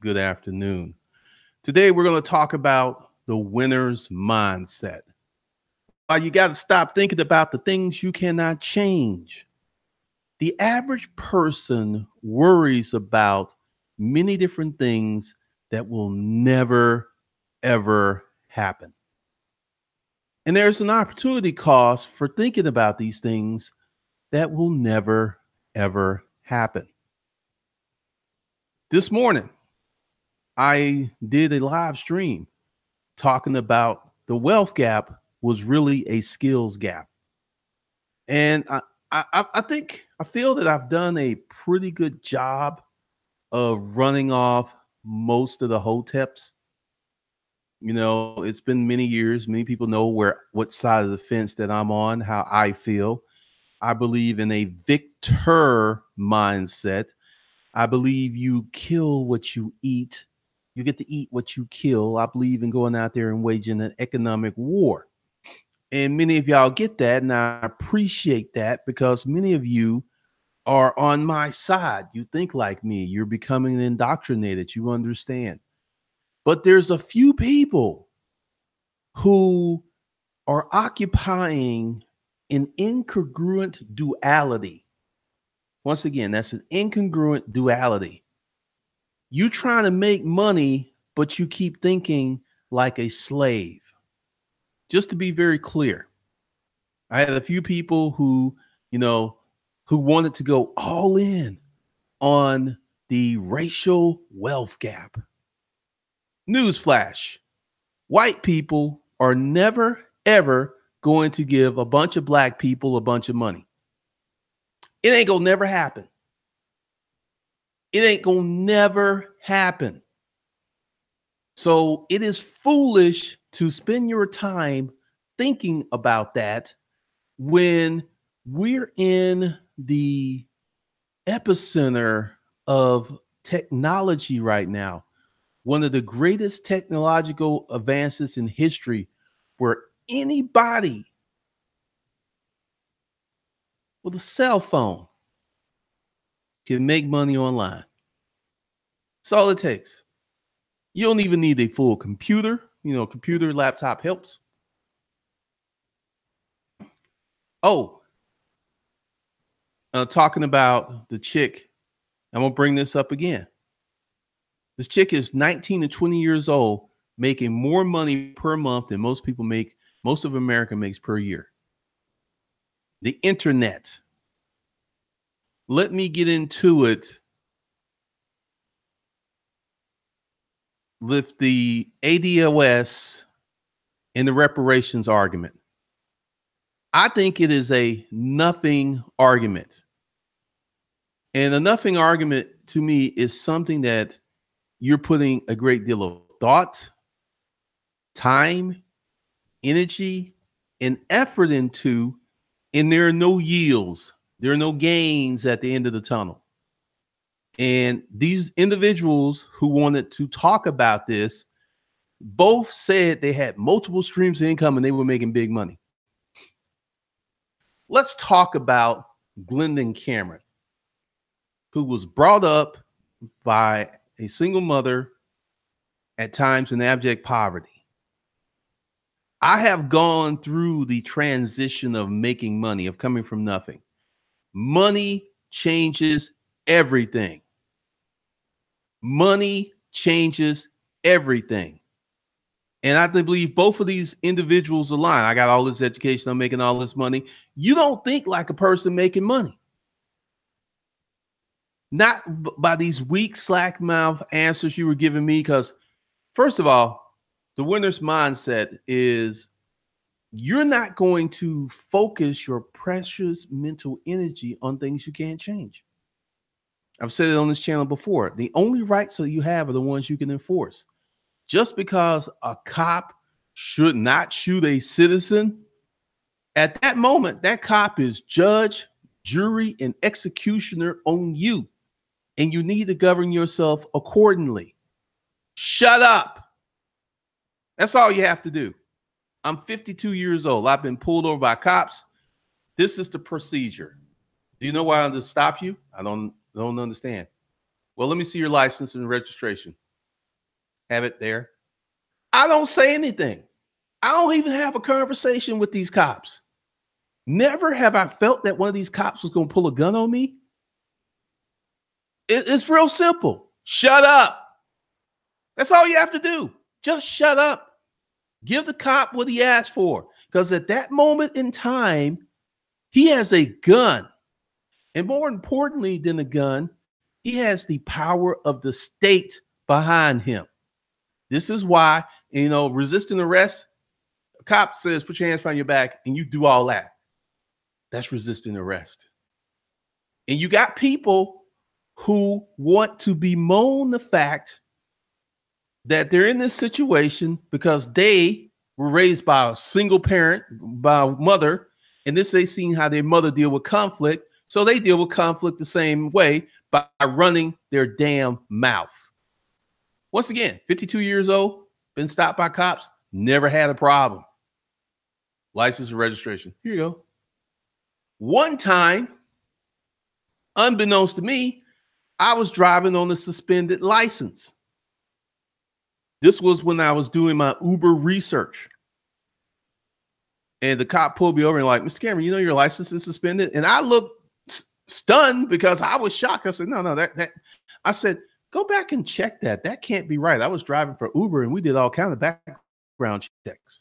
good afternoon. Today, we're going to talk about the winner's mindset. Why you got to stop thinking about the things you cannot change. The average person worries about many different things that will never, ever happen. And there's an opportunity cost for thinking about these things that will never, ever happen. This morning, I did a live stream talking about the wealth gap was really a skills gap. And I, I, I think I feel that I've done a pretty good job of running off most of the hoteps. You know, it's been many years. Many people know where what side of the fence that I'm on, how I feel. I believe in a victor mindset. I believe you kill what you eat. You get to eat what you kill. I believe in going out there and waging an economic war. And many of y'all get that. And I appreciate that because many of you are on my side. You think like me. You're becoming indoctrinated. You understand. But there's a few people who are occupying an incongruent duality. Once again, that's an incongruent duality. You trying to make money, but you keep thinking like a slave. Just to be very clear, I had a few people who, you know, who wanted to go all in on the racial wealth gap. Newsflash white people are never, ever going to give a bunch of black people a bunch of money. It ain't gonna never happen. It ain't gonna never happen. So it is foolish to spend your time thinking about that when we're in the epicenter of technology right now. One of the greatest technological advances in history where anybody with a cell phone can make money online. That's all it takes. You don't even need a full computer. You know, computer, laptop helps. Oh, uh, talking about the chick, I'm gonna bring this up again. This chick is 19 to 20 years old, making more money per month than most people make most of America makes per year. The internet. Let me get into it with the ADOS and the reparations argument. I think it is a nothing argument. And a nothing argument to me is something that you're putting a great deal of thought, time, energy, and effort into, and there are no yields, there are no gains at the end of the tunnel. And these individuals who wanted to talk about this both said they had multiple streams of income and they were making big money. Let's talk about Glendon Cameron, who was brought up by a single mother at times in abject poverty. I have gone through the transition of making money, of coming from nothing. Money changes everything. Money changes everything. And I believe both of these individuals align. I got all this education, I'm making all this money. You don't think like a person making money. Not by these weak, slack mouth answers you were giving me, because first of all, the winner's mindset is you're not going to focus your precious mental energy on things you can't change. I've said it on this channel before. The only rights that you have are the ones you can enforce. Just because a cop should not shoot a citizen, at that moment, that cop is judge, jury, and executioner on you. And you need to govern yourself accordingly. Shut up. That's all you have to do. I'm 52 years old. I've been pulled over by cops. This is the procedure. Do you know why I'm to stop you? I don't don't understand. Well, let me see your license and registration. have it there. I don't say anything. I don't even have a conversation with these cops. Never have I felt that one of these cops was going to pull a gun on me. It, it's real simple. Shut up. That's all you have to do. Just shut up. Give the cop what he asked for. Because at that moment in time, he has a gun. And more importantly than a gun, he has the power of the state behind him. This is why, you know, resisting arrest, a cop says, put your hands behind your back, and you do all that. That's resisting arrest. And you got people who want to bemoan the fact that they're in this situation because they were raised by a single parent, by a mother, and this they seen how their mother deal with conflict. So they deal with conflict the same way by running their damn mouth. Once again, 52 years old, been stopped by cops, never had a problem. License and registration. Here you go. One time, unbeknownst to me, I was driving on a suspended license. This was when I was doing my Uber research. And the cop pulled me over and like, Mr. Cameron, you know your license is suspended. And I looked stunned because I was shocked. I said, no, no, that that I said, go back and check that. That can't be right. I was driving for Uber and we did all kind of background checks.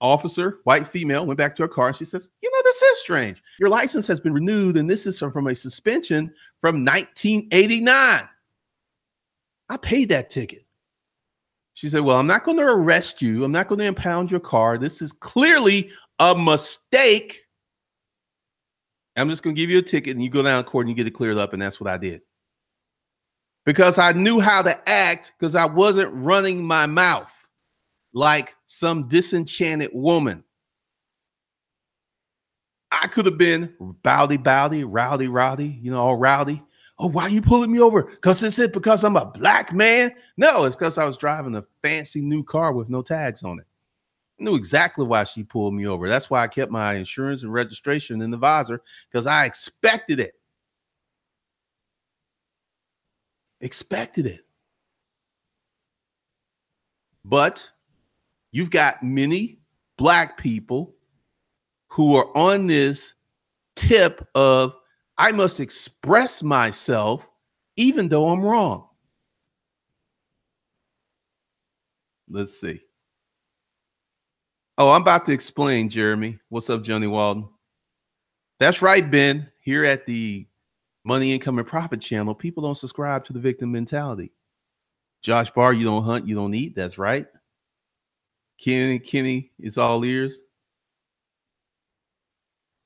Officer, white female, went back to her car and she says, You know, this is strange. Your license has been renewed, and this is from a suspension from 1989. I paid that ticket. She said, Well, I'm not going to arrest you. I'm not going to impound your car. This is clearly a mistake. I'm just going to give you a ticket and you go down court and you get it cleared up. And that's what I did. Because I knew how to act because I wasn't running my mouth like some disenchanted woman. I could have been bowdy, bowdy, rowdy, rowdy, you know, all rowdy. Oh, why are you pulling me over? Because it's it because I'm a black man? No, it's because I was driving a fancy new car with no tags on it. I knew exactly why she pulled me over. That's why I kept my insurance and registration in the visor because I expected it. Expected it. But you've got many black people who are on this tip of I must express myself even though I'm wrong. Let's see. Oh, I'm about to explain, Jeremy. What's up, Johnny Walden? That's right, Ben. Here at the Money, Income, and Profit channel, people don't subscribe to the victim mentality. Josh Barr, you don't hunt, you don't eat. That's right. Kenny, Kenny is all ears.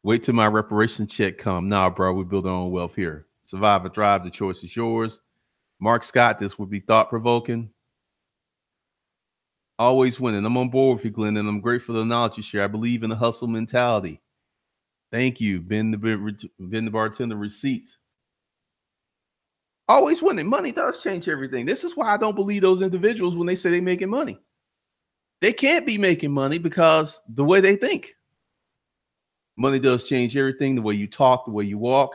Wait till my reparation check come. Nah, bro, we build our own wealth here. Survive or thrive, the choice is yours. Mark Scott, this would be thought provoking. Always winning. I'm on board with you, Glenn, and I'm grateful for the knowledge you share. I believe in the hustle mentality. Thank you. Ben the, ben the bartender receipts. Always winning. Money does change everything. This is why I don't believe those individuals when they say they're making money they can't be making money because the way they think. Money does change everything the way you talk, the way you walk.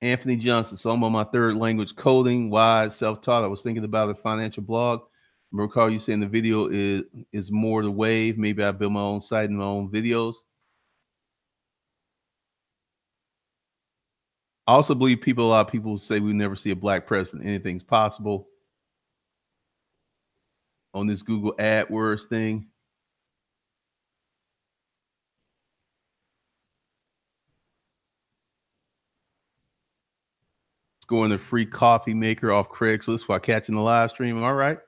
Anthony Johnson. So I'm on my third language coding, wise, self-taught. I was thinking about a financial blog. I recall you saying the video is is more the wave. Maybe I build my own site and my own videos. I also believe people, a lot of people say we never see a black president. Anything's possible on this Google AdWords thing. Scoring the free coffee maker off Craigslist while catching the live stream. Am I right?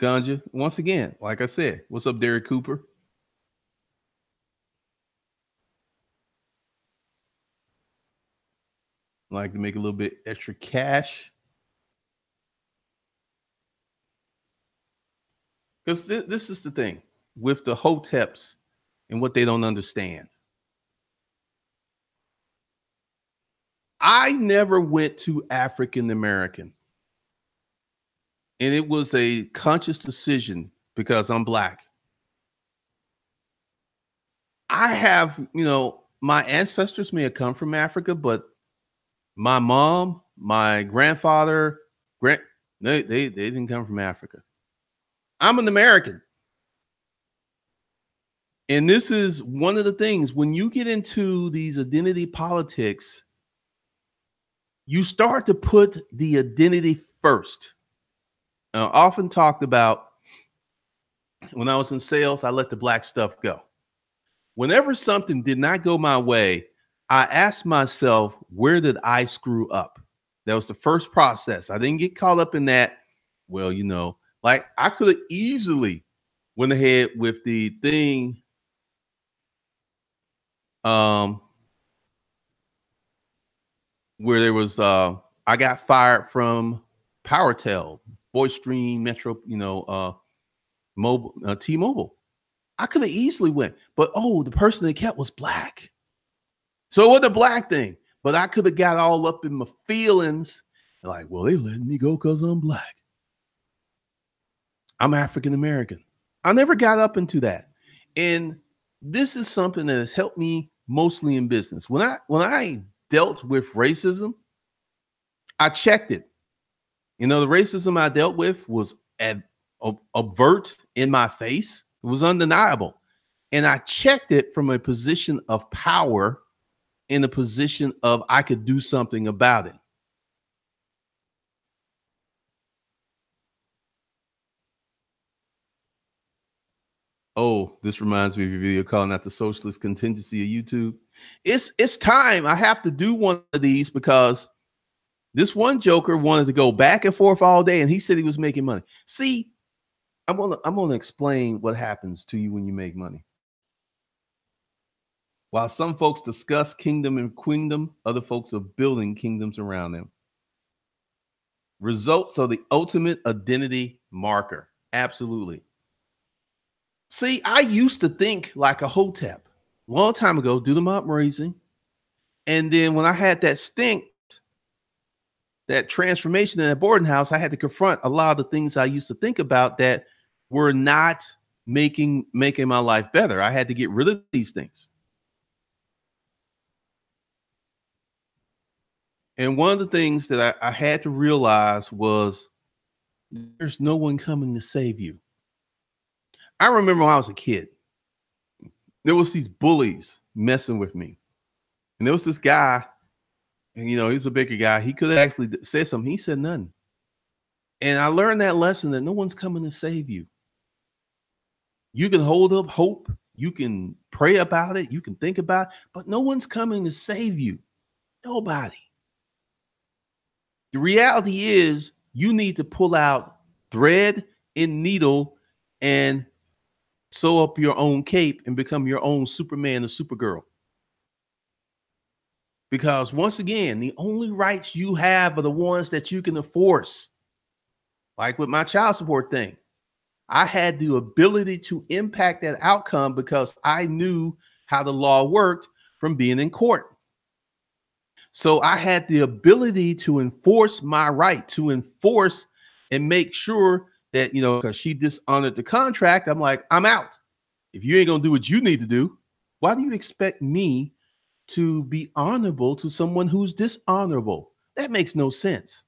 Ganja, once again, like I said, what's up, Derek Cooper? like to make a little bit extra cash. Because th- this is the thing with the hoteps and what they don't understand. I never went to African American. And it was a conscious decision because I'm black. I have, you know, my ancestors may have come from Africa, but my mom, my grandfather, grand they, they, they didn't come from Africa. I'm an American. And this is one of the things when you get into these identity politics, you start to put the identity first. Uh, often talked about when I was in sales, I let the black stuff go. Whenever something did not go my way, I asked myself, where did I screw up? That was the first process. I didn't get caught up in that. Well, you know, like I could have easily went ahead with the thing um where there was uh I got fired from PowerTel, VoiceStream, Metro, you know, uh mobile uh, T-Mobile. I could have easily went, but oh, the person they kept was black. So it wasn't a black thing, but I could have got all up in my feelings, like, well, they letting me go because I'm black. I'm African American. I never got up into that. And this is something that has helped me mostly in business. When I when I dealt with racism, I checked it. You know, the racism I dealt with was ad, overt in my face. It was undeniable. And I checked it from a position of power in a position of I could do something about it. Oh, this reminds me of your video calling out the socialist contingency of YouTube. It's it's time. I have to do one of these because this one joker wanted to go back and forth all day and he said he was making money. See, I'm gonna I'm gonna explain what happens to you when you make money. While some folks discuss kingdom and queendom, other folks are building kingdoms around them. Results are the ultimate identity marker. Absolutely. See, I used to think like a hotep a long time ago, do the mob raising. And then when I had that stink, that transformation in that boarding house, I had to confront a lot of the things I used to think about that were not making making my life better. I had to get rid of these things. And one of the things that I, I had to realize was there's no one coming to save you. I remember when I was a kid, there was these bullies messing with me. And there was this guy, and you know, he's a bigger guy. He could have actually said something. He said nothing. And I learned that lesson that no one's coming to save you. You can hold up hope, you can pray about it, you can think about it, but no one's coming to save you. Nobody. The reality is you need to pull out thread and needle and sew up your own cape and become your own Superman or Supergirl. Because once again, the only rights you have are the ones that you can enforce. Like with my child support thing, I had the ability to impact that outcome because I knew how the law worked from being in court. So I had the ability to enforce my right, to enforce and make sure that, you know, because she dishonored the contract, I'm like, I'm out. If you ain't to do what you need to do, why do you expect me to be honorable to someone who's dishonorable? That makes no sense.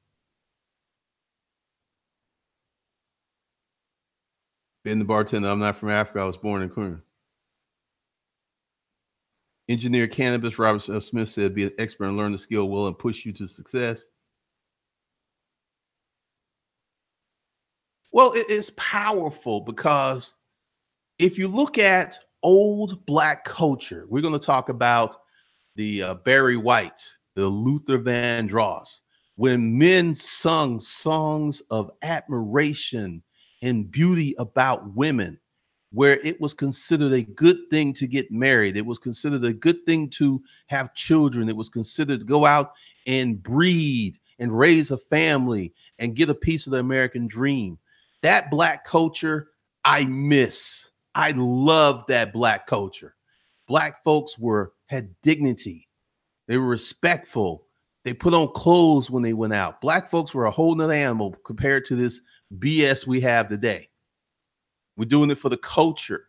Ben the bartender, I'm not from Africa. I was born in Queen. Engineer cannabis, Robert Smith said, be an expert and learn the skill will and push you to success. Well, it is powerful because if you look at old black culture, we're going to talk about the uh, Barry White, the Luther Vandross, when men sung songs of admiration and beauty about women, where it was considered a good thing to get married, it was considered a good thing to have children, it was considered to go out and breed and raise a family and get a piece of the American dream. That black culture I miss. I love that black culture. Black folks were had dignity. They were respectful. They put on clothes when they went out. Black folks were a whole nother animal compared to this BS we have today. We're doing it for the culture.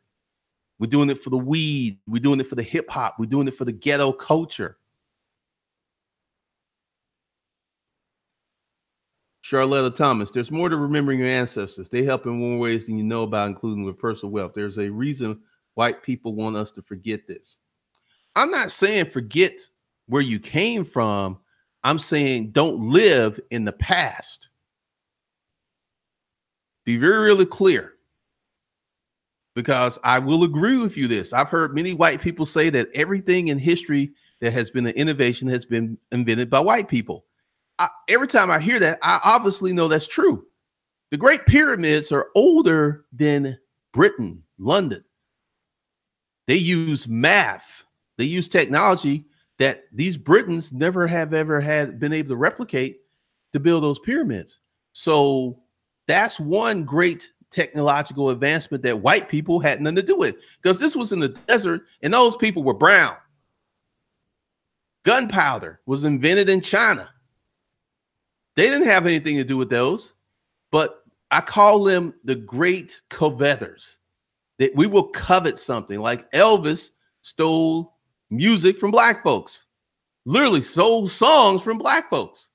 We're doing it for the weed. We're doing it for the hip hop. We're doing it for the ghetto culture. Charlotta Thomas, there's more to remembering your ancestors. They help in more ways than you know about, including with personal wealth. There's a reason white people want us to forget this. I'm not saying forget where you came from. I'm saying don't live in the past. Be very, really clear because I will agree with you this. I've heard many white people say that everything in history that has been an innovation has been invented by white people. I, every time I hear that, I obviously know that's true. The Great Pyramids are older than Britain, London. They use math, they use technology that these Britons never have ever had been able to replicate to build those pyramids. So that's one great technological advancement that white people had nothing to do with because this was in the desert and those people were brown. Gunpowder was invented in China. They didn't have anything to do with those, but I call them the great coveters. That we will covet something like Elvis stole music from black folks, literally stole songs from black folks.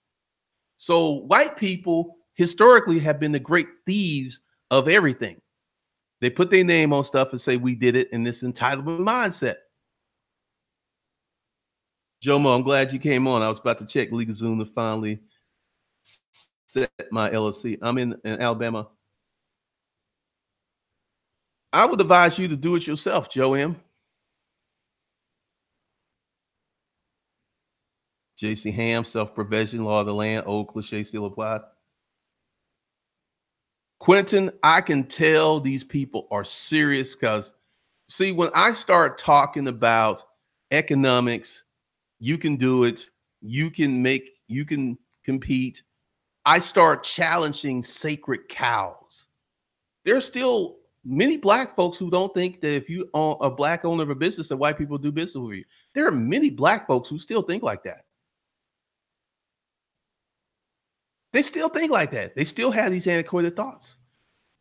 So white people historically have been the great thieves of everything. They put their name on stuff and say we did it in this entitlement mindset. Jomo, I'm glad you came on. I was about to check LegalZoom to finally set my LLC. I'm in, in Alabama. I would advise you to do it yourself, Joe M. JC Ham, self-provision, law of the land, old cliche still applied. Quentin, I can tell these people are serious because, see, when I start talking about economics, you can do it, you can make, you can compete. I start challenging sacred cows. There's still many black folks who don't think that if you are a black owner of a business, that white people do business with you. There are many black folks who still think like that. They still think like that. They still have these antiquated thoughts.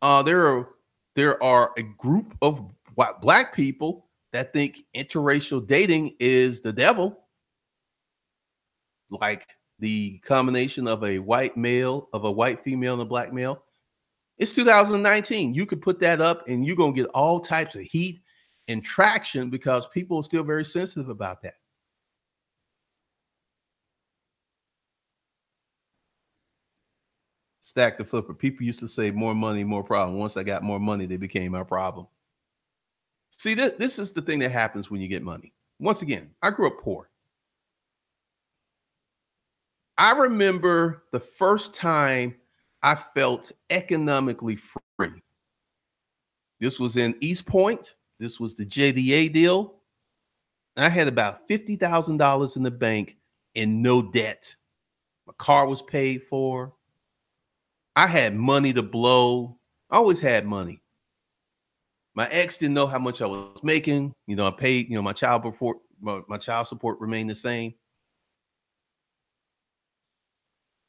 Uh, there are there are a group of white black people that think interracial dating is the devil. Like the combination of a white male, of a white female, and a black male. It's 2019. You could put that up and you're gonna get all types of heat and traction because people are still very sensitive about that. stack the flipper. People used to say more money, more problem. Once I got more money, they became my problem. See, this, this is the thing that happens when you get money. Once again, I grew up poor. I remember the first time I felt economically free. This was in East Point. This was the JDA deal. I had about $50,000 in the bank and no debt. My car was paid for. I had money to blow. I always had money. My ex didn't know how much I was making. You know, I paid, you know, my child support, my, my child support remained the same.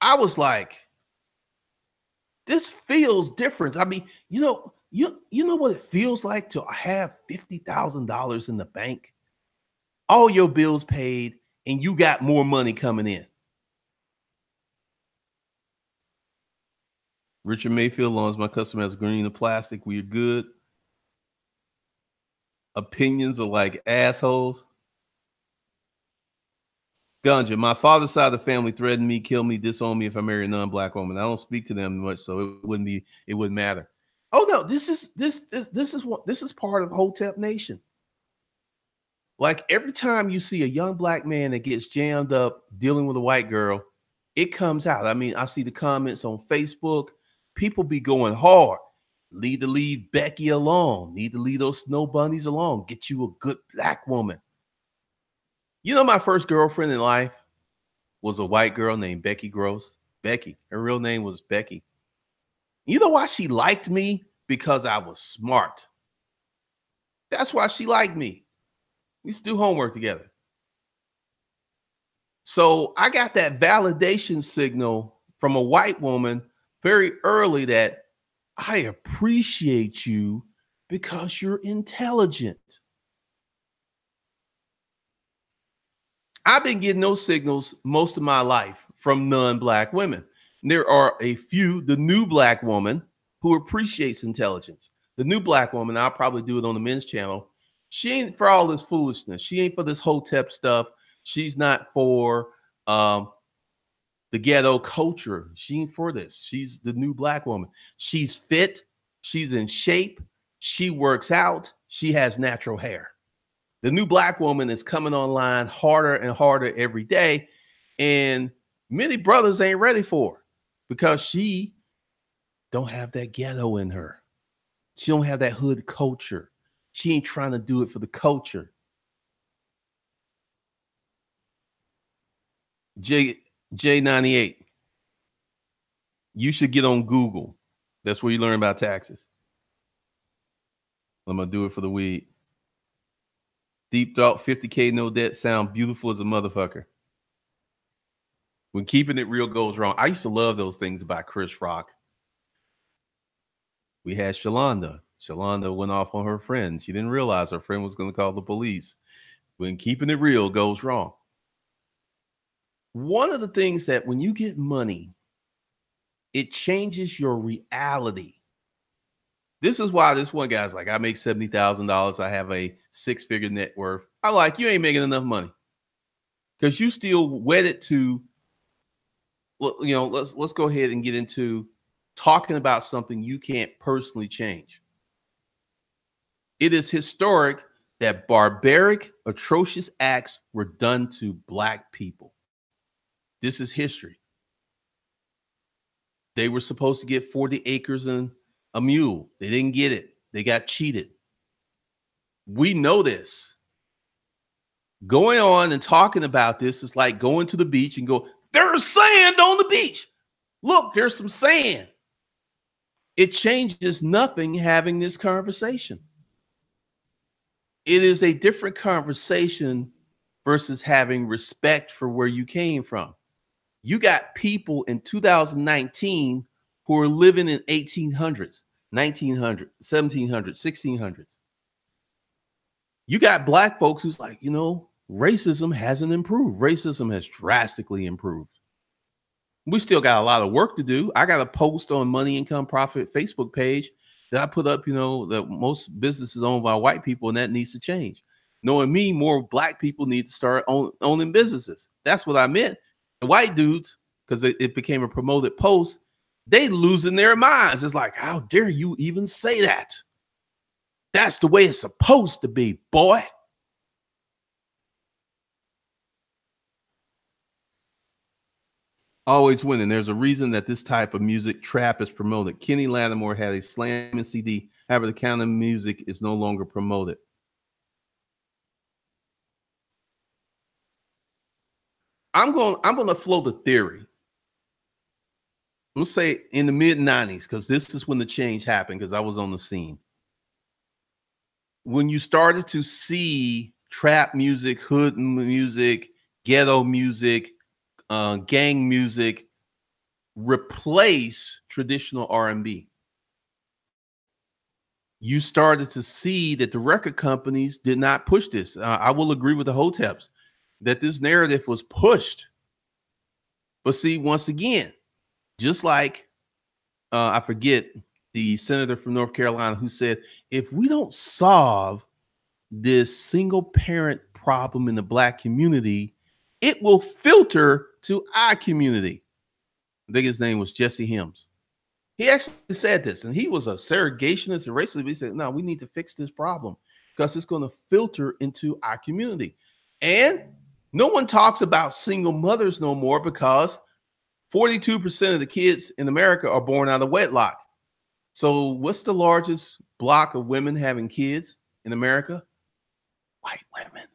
I was like, this feels different. I mean, you know, you you know what it feels like to have fifty thousand dollars in the bank, all your bills paid, and you got more money coming in. Richard Mayfield, as my customer has green and plastic, we're good. Opinions are like assholes. Ganja, my father's side of the family threatened me, kill me, disown me if I marry a non-black woman. I don't speak to them much, so it wouldn't be, it wouldn't matter. Oh no, this is this this this is what this is part of Hotep Nation. Like every time you see a young black man that gets jammed up dealing with a white girl, it comes out. I mean, I see the comments on Facebook people be going hard. Need to leave Becky alone. Need to leave those snow bunnies alone. Get you a good black woman. You know, my first girlfriend in life was a white girl named Becky Gross. Becky. Her real name was Becky. You know why she liked me? Because I was smart. That's why she liked me. We used to do homework together. So I got that validation signal from a white woman very early that I appreciate you Because you're intelligent. I've been getting those signals most of my life from non-black women. There are a few, the new black woman who appreciates intelligence. The new black woman, I'll probably do it on the men's channel. She ain't for all this foolishness. She ain't for this hotep stuff. She's not for um, the ghetto culture. She ain't for this. She's the new black woman. She's fit. She's in shape. She works out. She has natural hair. The new black woman is coming online harder and harder every day. And many brothers ain't ready for her because she don't have that ghetto in her. She don't have that hood culture. She ain't trying to do it for the culture. J J98. You should get on Google. That's where you learn about taxes. I'm gonna do it for the weed. Deep thought, 50k no debt sound beautiful as a motherfucker. When keeping it real goes wrong. I used to love those things about Chris Rock. We had Shalonda. Shalonda went off on her friend. She didn't realize her friend was going to call the police. When keeping it real goes wrong. One of the things that when you get money, it changes your reality. This is why this one guy's like, I make $70,000. I have a six figure net worth. I like, you ain't making enough money because you still wedded to, well, you know, let's, let's go ahead and get into talking about something you can't personally change. It is historic that barbaric, atrocious acts were done to black people. This is history. They were supposed to get 40 acres and a mule. They didn't get it. They got cheated. We know this. Going on and talking about this is like going to the beach and go, there's sand on the beach. Look, there's some sand. It changes nothing having this conversation. It is a different conversation versus having respect for where you came from. You got people in 2019 who are living in 1800s, 1900s, 1700s, 1600s. You got black folks who's like, you know, racism hasn't improved. Racism has drastically improved. We still got a lot of work to do. I got a post on Money Income Profit Facebook page that I put up, you know, that most businesses owned by white people, and that needs to change. Knowing me, more black people need to start own, owning businesses. That's what I meant. And white dudes, because it, it became a promoted post, they losing their minds. It's like, how dare you even say that? That's the way it's supposed to be, boy. Always winning. There's a reason that this type of music trap is promoted. Kenny Lattimore had a slamming CD. However, the kind of music is no longer promoted. I'm going. I'm going to float a theory. Let's say in the mid '90s, because this is when the change happened. Because I was on the scene when you started to see trap music, hood music, ghetto music, uh, gang music replace traditional R&B. You started to see that the record companies did not push this. Uh, I will agree with the Hoteps that this narrative was pushed. But see, once again, just like uh, I forget the senator from North Carolina who said, if we don't solve this single parent problem in the black community, it will filter to our community. I think his name was Jesse Helms. He actually said this, and he was a segregationist and racist. He said, No, we need to fix this problem because it's going to filter into our community. And no one talks about single mothers no more because 42% of the kids in America are born out of wedlock. So, what's the largest block of women having kids in America? White women.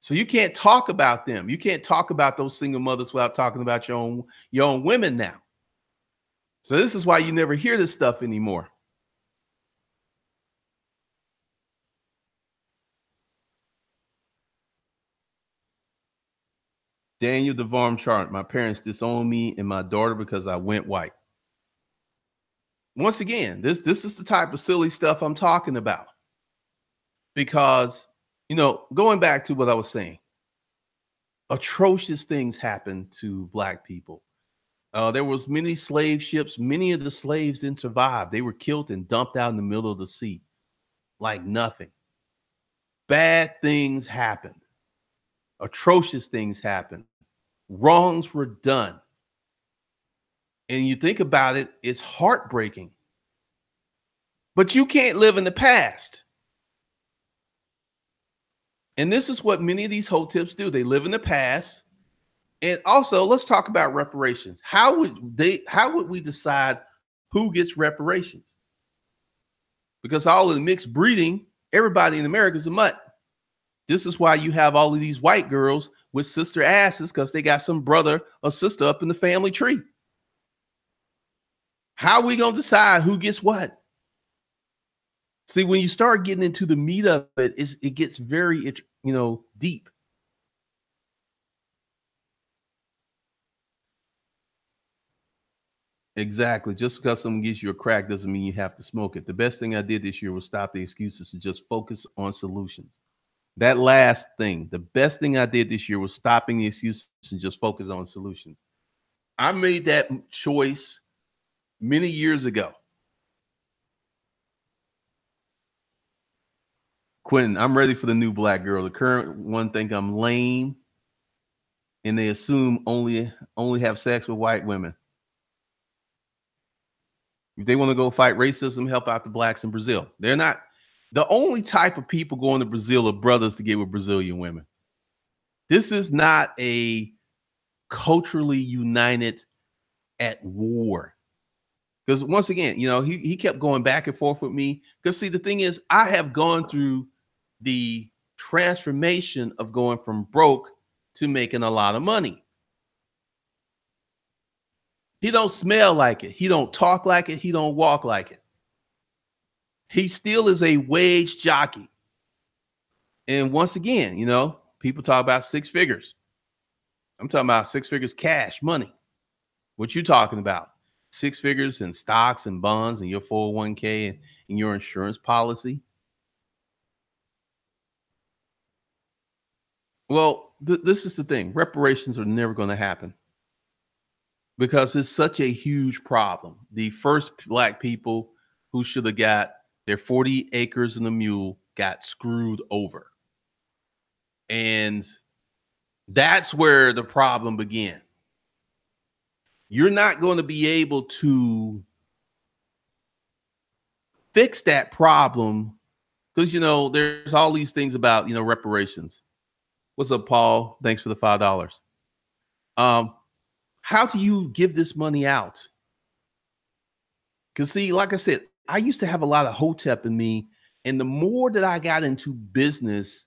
So you can't talk about them. You can't talk about those single mothers without talking about your own your own women now. So this is why you never hear this stuff anymore. Daniel DeVarm chart. My parents disowned me and my daughter because I went white. once again, this this is the type of silly stuff I'm talking about. Because, you know, going back to what I was saying, atrocious things happen to black people. Uh, there was many slave ships. Many of the slaves didn't survive. They were killed and dumped out in the middle of the sea like nothing. Bad things happened. Atrocious things happened. Wrongs were done. And you think about it, it's heartbreaking. But you can't live in the past. And this is what many of these hoteps do. They live in the past. And also, let's talk about reparations. How would they how would we decide who gets reparations? Because all of the mixed breeding, everybody in America is a mutt. This is why you have all of these white girls with sister asses because they got some brother or sister up in the family tree. How are we going to decide who gets what? See, when you start getting into the meat of it, it gets very, you know, deep. Exactly. Just because someone gives you a crack doesn't mean you have to smoke it. The best thing I did this year was stop the excuses and just focus on solutions. That last thing, the best thing I did this year was stopping the excuses and just focus on solutions. I made that choice many years ago. Quentin, I'm ready for the new black girl. The current one think I'm lame, and they assume only only have sex with white women. If they want to go fight racism, help out the blacks in Brazil. They're not the only type of people going to Brazil are brothers to get with Brazilian women. This is not a culturally united at war. Because once again, you know, he, he kept going back and forth with me. Because see, the thing is, I have gone through the transformation of going from broke to making a lot of money. He don't smell like it. He don't talk like it. He don't walk like it. He still is a wage jockey. And once again, you know, people talk about six figures. I'm talking about six figures cash money. What you talking about? Six figures in stocks and bonds and your 401k and, and your insurance policy. Well, th- this is the thing reparations are never going to happen because it's such a huge problem. The first black people who should have got their 40 acres and a mule got screwed over. And that's where the problem began. You're not going to be able to fix that problem because you know there's all these things about you know reparations What's up, Paul? Thanks for the five dollars. Um, how do you give this money out? Because see, like I said, I used to have a lot of hotep in me, and the more that I got into business,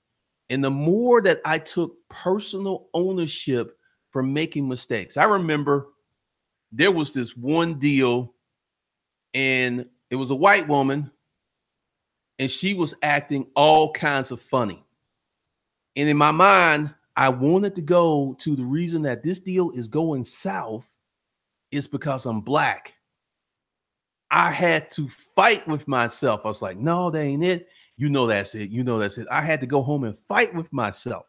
and the more that I took personal ownership for making mistakes. I remember there was this one deal, and it was a white woman, and she was acting all kinds of funny. And in my mind, I wanted to go to the reason that this deal is going south is because I'm black. I had to fight with myself. I was like, no, that ain't it. You know that's it. You know that's it. I had to go home and fight with myself.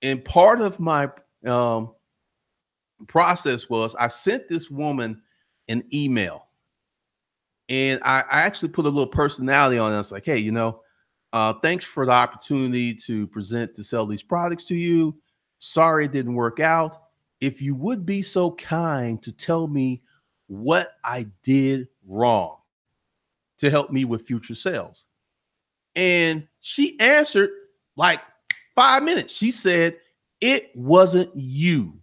And part of my um, process was I sent this woman an email. And I, I actually put a little personality on it. I was like, hey, you know, uh, thanks for the opportunity to present to sell these products to you. Sorry it didn't work out. If you would be so kind to tell me what I did wrong to help me with future sales. And she answered like five minutes. She said, It wasn't you.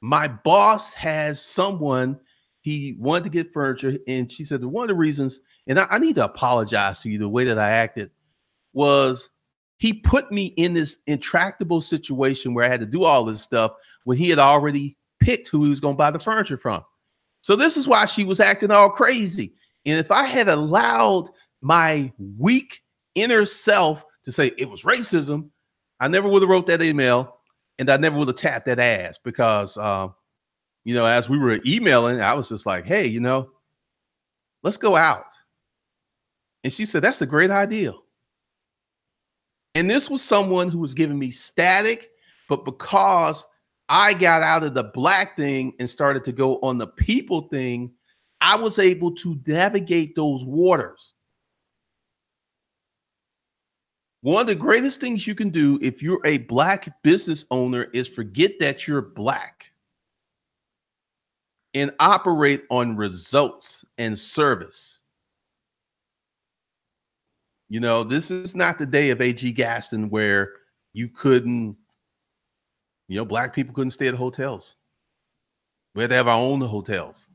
My boss has someone he wanted to get furniture. And she said, One of the reasons, and I, I need to apologize to you the way that I acted was he put me in this intractable situation where I had to do all this stuff when he had already picked who he was going to buy the furniture from. So this is why she was acting all crazy. And if I had allowed my weak inner self to say it was racism, I never would have wrote that email and I never would have tapped that ass because, uh, you know, as we were emailing, I was just like, hey, you know, Let's go out. And she said, That's a great idea. And this was someone who was giving me static, but because I got out of the black thing and started to go on the people thing, I was able to navigate those waters. One of the greatest things you can do if you're a black business owner is forget that you're black and operate on results and service. You know, this is not the day of A.G. Gaston where you couldn't, you know, black people couldn't stay at hotels. We had to have our own hotels.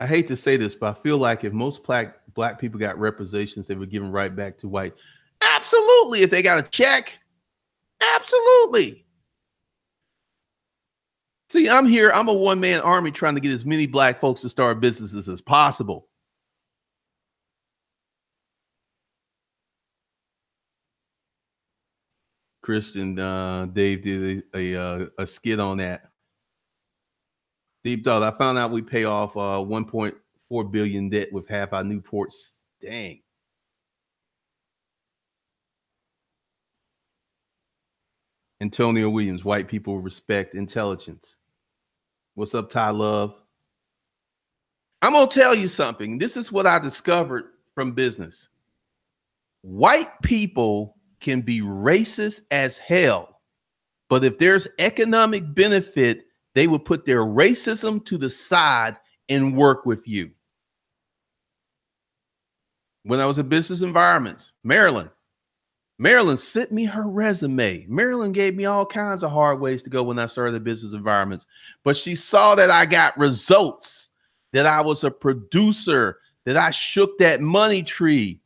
I hate to say this, but I feel like if most black black people got reparations, they were given right back to white. Absolutely, if they got a check, absolutely. See, I'm here. I'm a one man army trying to get as many black folks to start businesses as possible. Christian uh, Dave did a, a, uh, a skit on that. Deep thought. I found out we pay off uh, 1.4 billion debt with half our Newports. Dang. Antonio Williams, white people respect intelligence. What's up, Ty Love? I'm to tell you something. This is what I discovered from business. White people can be racist as hell, but if there's economic benefit, they would put their racism to the side and work with you. When I was in business environments, Maryland, Marilyn sent me her resume. Marilyn gave me all kinds of hard ways to go when I started the business environments, but she saw that I got results, that I was a producer, that I shook that money tree.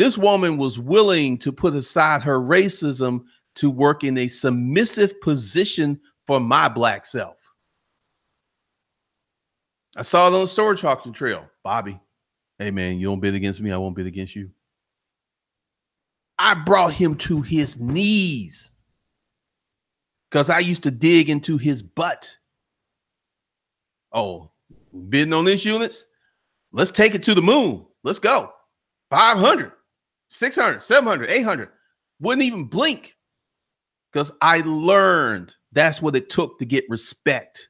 This woman was willing to put aside her racism to work in a submissive position for my black self. I saw it on the storage auction trail. Bobby, hey man, you don't bid against me, I won't bid against you. I brought him to his knees because I used to dig into his butt. Oh, bidding on these units? Let's take it to the moon. Let's go. 500, 600, 700, 800. Wouldn't even blink because I learned that's what it took to get respect.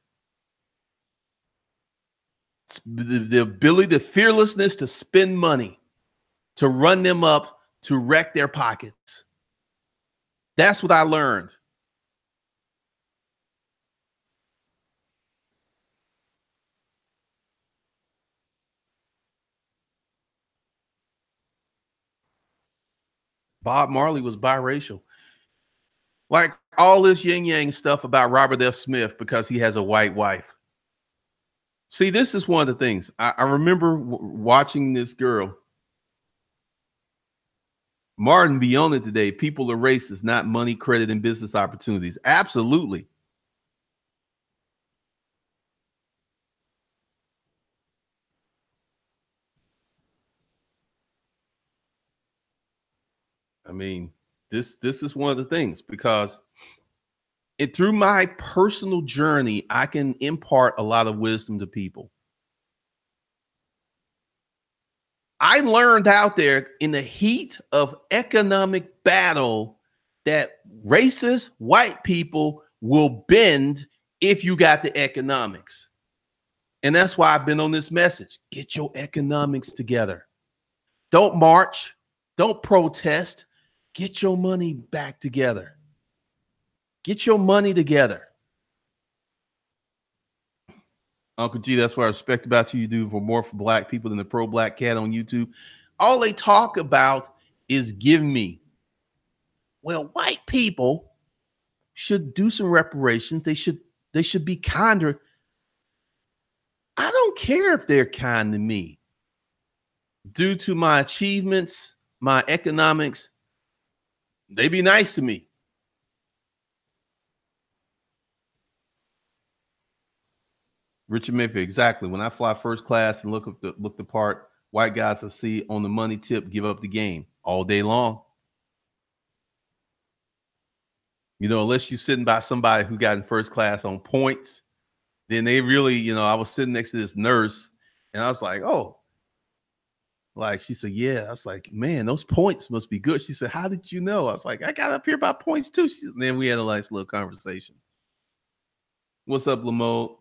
The, the ability, the fearlessness to spend money, to run them up to wreck their pockets. That's what I learned. Bob Marley was biracial. Like all this yin yang stuff about Robert F. Smith because he has a white wife. See, this is one of the things I, I remember watching this girl Martin beyond it today. People are racist, not money, credit, and business opportunities. Absolutely. I mean, this this is one of the things because it through my personal journey, I can impart a lot of wisdom to people. I learned out there in the heat of economic battle that racist white people will bend if you got the economics. And that's why I've been on this message. Get your economics together. Don't march, don't protest. Get your money back together. Get your money together. Uncle G, that's what I respect about you. You do for more for black people than the pro black cat on YouTube. All they talk about is give me. Well, white people should do some reparations. They should they should be kinder. I don't care if they're kind to me. Due to my achievements, my economics, they be nice to me. Richard Mayfield, exactly. When I fly first class and look up the look the part, white guys I see on the money tip give up the game all day long. You know, unless you're sitting by somebody who got in first class on points, then they really, you know, I was sitting next to this nurse and I was like, oh, like she said, yeah. I was like, man, those points must be good. She said, how did you know? I was like, I got up here by points too. She, then we had a nice little conversation. What's up, Lamo?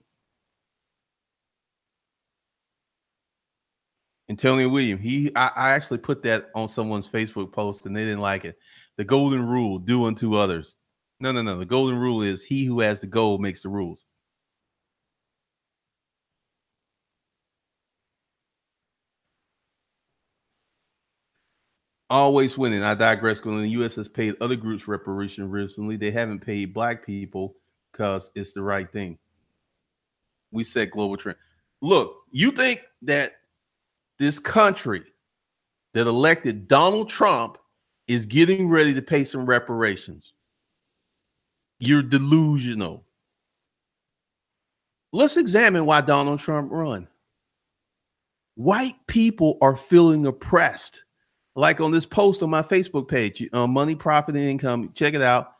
Antonio William. He, I, I actually put that on someone's Facebook post and they didn't like it. The golden rule: do unto others. No, no, no. The golden rule is he who has the gold makes the rules. Always winning. I digress. When the U.S. has paid other groups reparation recently, they haven't paid black people because it's the right thing. We set global trend. Look, you think that this country that elected Donald Trump is getting ready to pay some reparations? You're delusional. Let's examine why Donald Trump run. White people are feeling oppressed like on this post on my Facebook page, uh, Money, Profit, and Income. Check it out.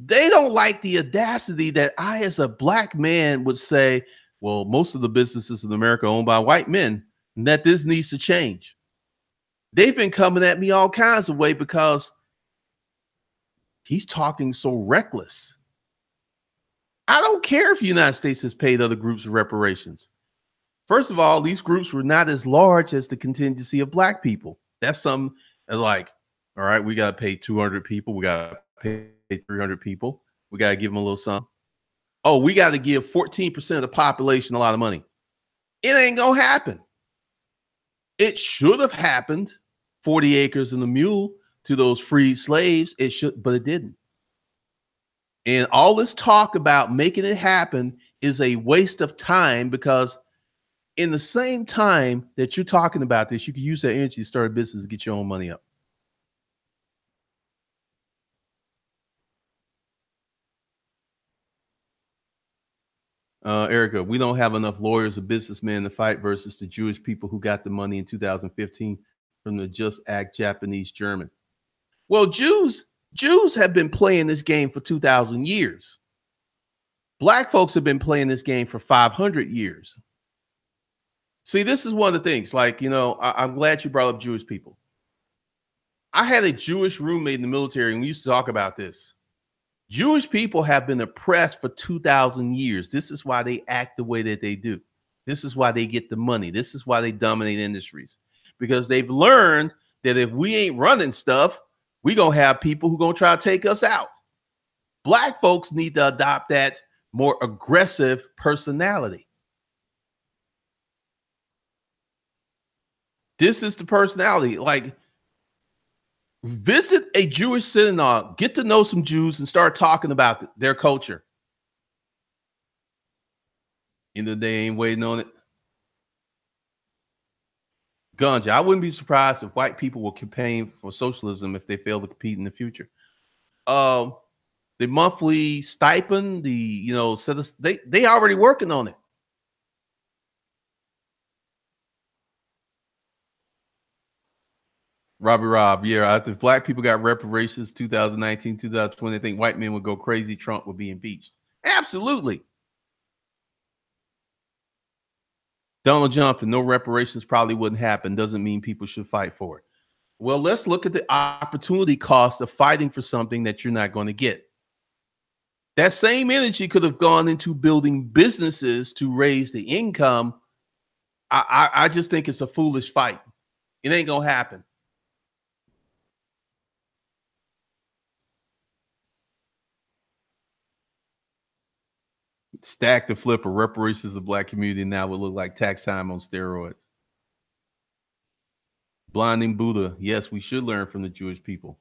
They don't like the audacity that I, as a black man, would say, well, most of the businesses in America owned by white men, and that this needs to change. They've been coming at me all kinds of way because he's talking so reckless. I don't care if the United States has paid other groups reparations. First of all, these groups were not as large as the contingency of black people. That's some like, all right, we got to pay 200 people. We got to pay 300 people. We got to give them a little something. Oh, we got to give 14% of the population a lot of money. It ain't going to happen. It should have happened 40 acres and a mule to those freed slaves. It should, but it didn't. And all this talk about making it happen is a waste of time because in the same time that you're talking about this, you can use that energy to start a business to get your own money up. Uh, Erica, we don't have enough lawyers or businessmen to fight versus the Jewish people who got the money in 2015 from the Just Act Japanese German. Well, Jews Jews have been playing this game for 2,000 years. Black folks have been playing this game for 500 years. See, this is one of the things. Like, you know, I, am glad you brought up Jewish people. I had a Jewish roommate in the military, and we used to talk about this. Jewish people have been oppressed for 2,000 years. This is why they act the way that they do. This is why they get the money. This is why they dominate industries because they've learned that if we ain't running stuff, we gonna have people who gonna try to take us out. Black folks need to adopt that more aggressive personality. This is the personality. Like, visit a Jewish synagogue, get to know some Jews, and start talking about their culture. End of the day, ain't waiting on it. Ganja, I wouldn't be surprised if white people will campaign for socialism if they fail to compete in the future. Uh, the monthly stipend, the you know, they they already working on it. Robbie Rob, yeah. If black people got reparations 2019, 2020, I think white men would go crazy. Trump would be impeached. Absolutely. Donald Trump and no reparations probably wouldn't happen. Doesn't mean people should fight for it. Well, let's look at the opportunity cost of fighting for something that you're not going to get. That same energy could have gone into building businesses to raise the income. I, I, I just think it's a foolish fight. It ain't gonna happen. Stack the flip of reparations of the black community now would look like tax time on steroids. Blinding Buddha. Yes, we should learn from the Jewish people.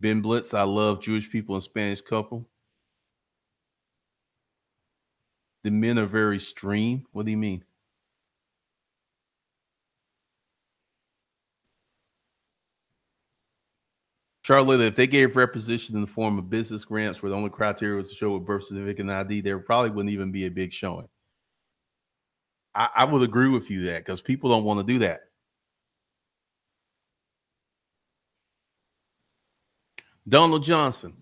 Ben Blitz, I love Jewish people and Spanish couple. The men are very stream. What do you mean? Charlotte, if they gave reposition in the form of business grants where the only criteria was to show a birth certificate and ID, there probably wouldn't even be a big showing. I, I would agree with you that because people don't want to do that. Donald Johnson,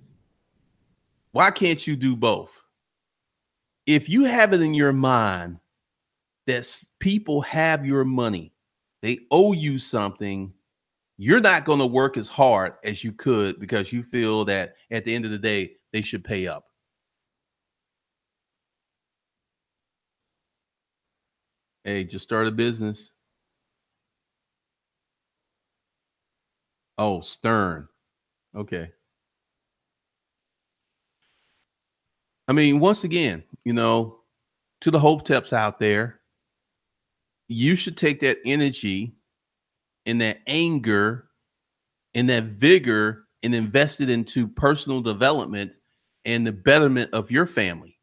why can't you do both? If you have it in your mind that people have your money, they owe you something, you're not going to work as hard as you could because you feel that at the end of the day, they should pay up. Hey, just start a business. Oh, Stern. Okay. I mean, once again, you know, to the Hoteps out there, you should take that energy and that anger and that vigor and invest it into personal development and the betterment of your family.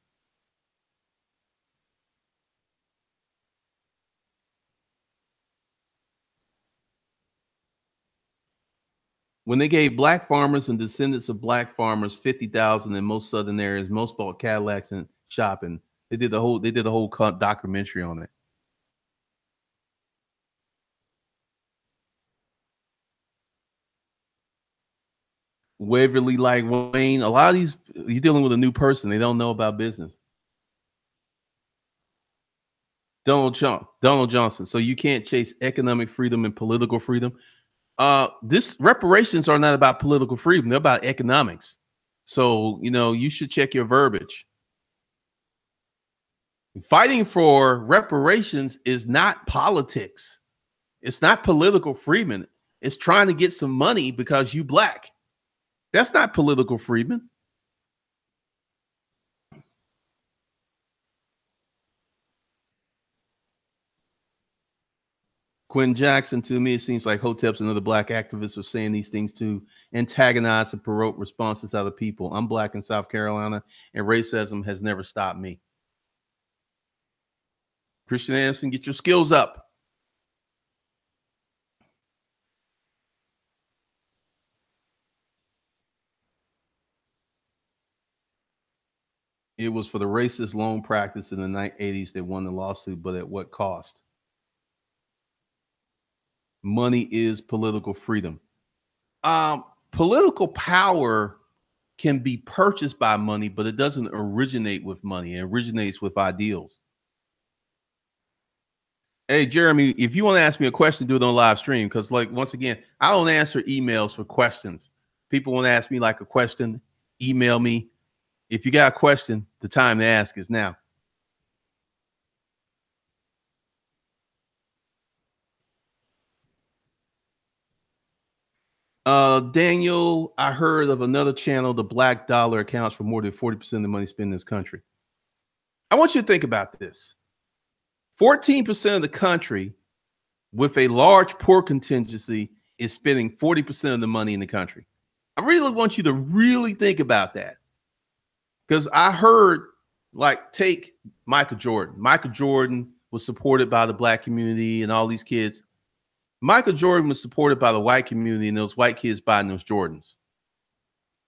when they gave black farmers and descendants of black farmers 50,000 in most southern areas, most bought Cadillacs and shopping. They did the whole they did a whole documentary on it. Waverly like Wayne, a lot of these you're dealing with a new person. They don't know about business. Donald Trump, Donald Johnson. So you can't chase economic freedom and political freedom. Uh this reparations are not about political freedom. They're about economics. So you know you should check your verbiage. Fighting for reparations is not politics. It's not political freedom. It's trying to get some money because you black that's not political freedom Quinn Jackson, to me, it seems like Hoteps and other black activists are saying these things to antagonize and provoke responses out of people. I'm black in South Carolina, and racism has never stopped me. Christian Anderson, get your skills up. It was for the racist loan practice in the 1980s. that won the lawsuit, but at what cost? money is political freedom. Um, political power can be purchased by money, but it doesn't originate with money. It originates with ideals. Hey, Jeremy, if you want to ask me a question, do it on live stream. Because, like, once again, I don't answer emails for questions. People want to ask me like a question, email me. If you got a question, the time to ask is now. Uh, Daniel, I heard of another channel. The Black Dollar accounts for more than 40% of the money spent in this country. I want you to think about this 14% of the country with a large poor contingency is spending 40% of the money in the country. I really want you to really think about that. Because I heard, like, take Michael Jordan. Michael Jordan was supported by the black community and all these kids. Michael Jordan was supported by the white community and those white kids buying those Jordans.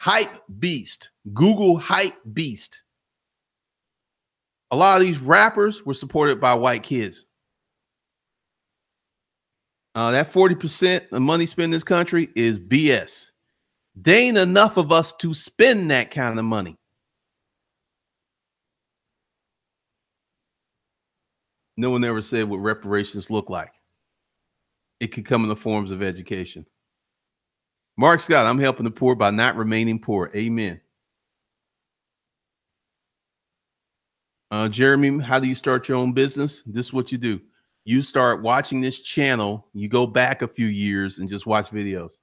Hype beast. Google hype beast. A lot of these rappers were supported by white kids. Uh, that 40% of money spent in this country is BS. They ain't enough of us to spend that kind of money. No one ever said what reparations look like it can come in the forms of education. Mark Scott, I'm helping the poor by not remaining poor. Amen. Uh, Jeremy, how do you start your own business? This is what you do. You start watching this channel, you go back a few years and just watch videos.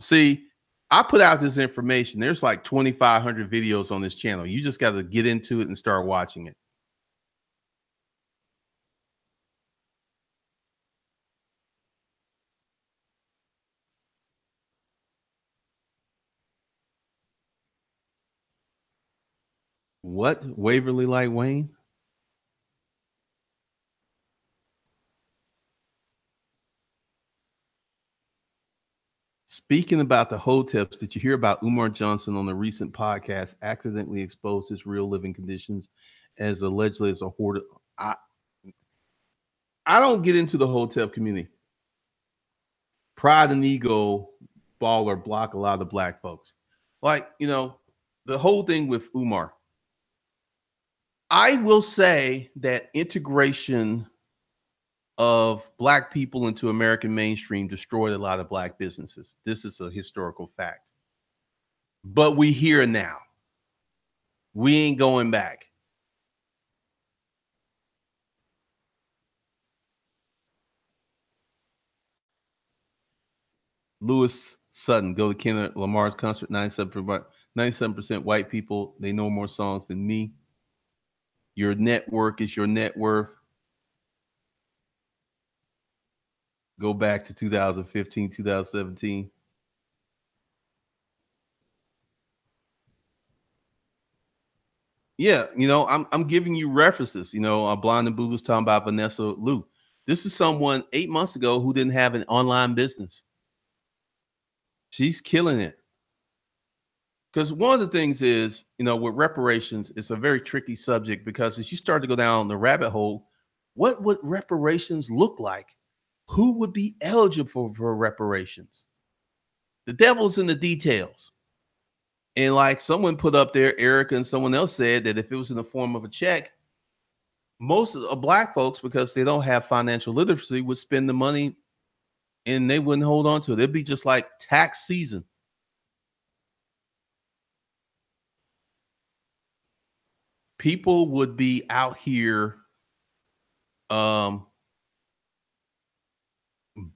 See, I put out this information. There's like 2,500 videos on this channel. You just got to get into it and start watching it. What Waverly like Wayne? Speaking about the Hoteps, did you hear about Umar Johnson on the recent podcast accidentally exposed his real living conditions as allegedly as a hoarder? I I don't get into the Hotep community. Pride and ego ball or block a lot of the black folks. Like, you know, the whole thing with Umar. I will say that integration of black people into American mainstream destroyed a lot of black businesses. This is a historical fact. But we here now. We ain't going back. Lewis Sutton, go to Kendrick Lamar's concert. 97%, 97% white people. They know more songs than me. Your network is your net worth. Go back to 2015, 2017. Yeah, you know, I'm I'm giving you references. You know, uh, Blind and Boo's talking about Vanessa Lou. This is someone eight months ago who didn't have an online business. She's killing it. Because one of the things is, you know, with reparations, it's a very tricky subject because as you start to go down the rabbit hole, what would reparations look like? Who would be eligible for, reparations? The devil's in the details. And like someone put up there, Erica and someone else said that if it was in the form of a check, most of the black folks, because they don't have financial literacy, would spend the money and they wouldn't hold on to it. It'd be just like tax season. People would be out here um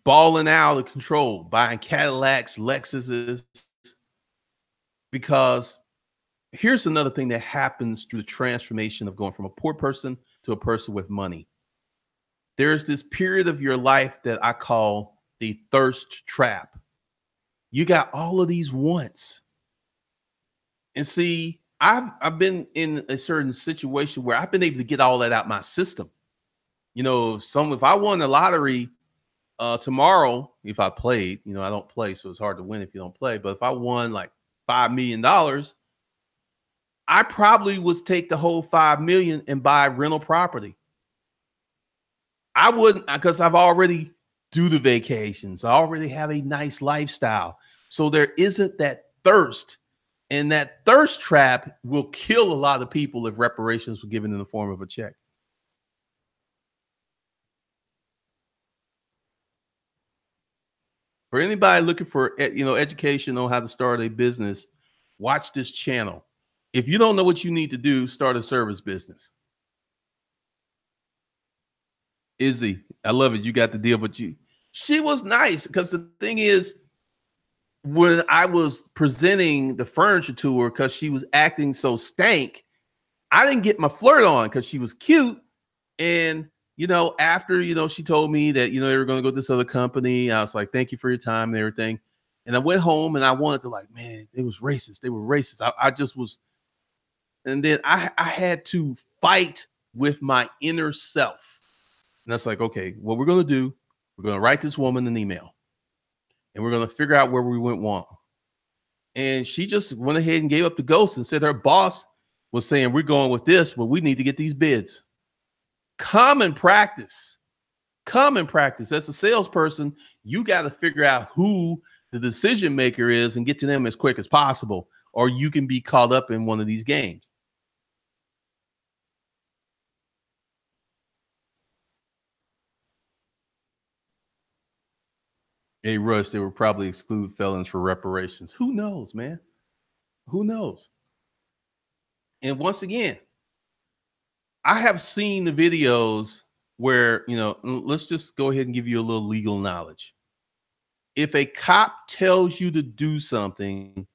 balling out of control, buying Cadillacs, Lexuses, because here's another thing that happens through the transformation of going from a poor person to a person with money. There's this period of your life that I call the thirst trap. You got all of these wants. And see, I've I've been in a certain situation where I've been able to get all that out my system. You know, some if I won the lottery uh tomorrow, if I played, you know, I don't play, so it's hard to win if you don't play. But if I won like five million dollars, I probably would take the whole five million and buy rental property. I wouldn't because I've already do the vacations. I already have a nice lifestyle. So there isn't that thirst. And that thirst trap will kill a lot of people if reparations were given in the form of a check. For anybody looking for eh, you know education on how to start a business, watch this channel. If you don't know what you need to do, start a service business. Izzy, I love it. You got the deal, but you she was nice because the thing is, when I was presenting the furniture to her because she was acting so stank, I didn't get my flirt on because she was cute. And you know, after you know, she told me that you know they were going to go to this other company. I was like, "Thank you for your time and everything." And I went home and I wanted to like, man, it was racist. They were racist. I, I just was, and then I I had to fight with my inner self. And that's like, okay, what we're gonna do we're going to write this woman an email and we're going to figure out where we went wrong. And she just went ahead and gave up the ghost and said her boss was saying, We're going with this, but we need to get these bids. Common practice. Common practice. As a salesperson, you got to figure out who the decision maker is and get to them as quick as possible, or you can be caught up in one of these games. A Rush, they would probably exclude felons for reparations. Who knows, man? Who knows? And once again, I have seen the videos where, you know, let's just go ahead and give you a little legal knowledge. If a cop tells you to do something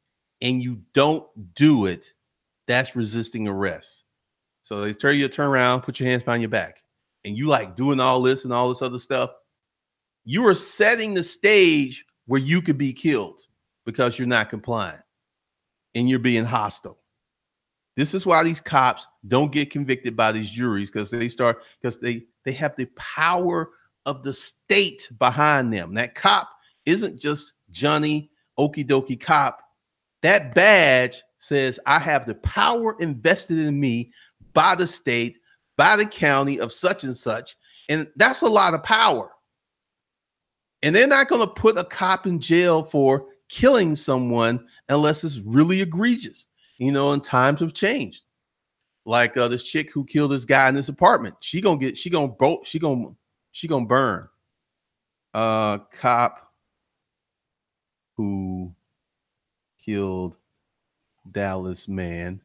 and you don't do it, that's resisting arrest. So they tell you to turn around, put your hands behind your back, and you like doing all this and all this other stuff you are setting the stage where you could be killed because you're not compliant and you're being hostile. This is why these cops don't get convicted by these juries because they start because they they have the power of the state behind them. That cop isn't just Johnny Okie dokie cop. That badge says I have the power invested in me by the state, by the county of such and such. And that's a lot of power. And they're not going to put a cop in jail for killing someone unless it's really egregious. You know, and times have changed. Like uh, this chick who killed this guy in this apartment, she gonna get, she gonna bolt, she gonna, she gonna burn. Uh, cop who killed Dallas man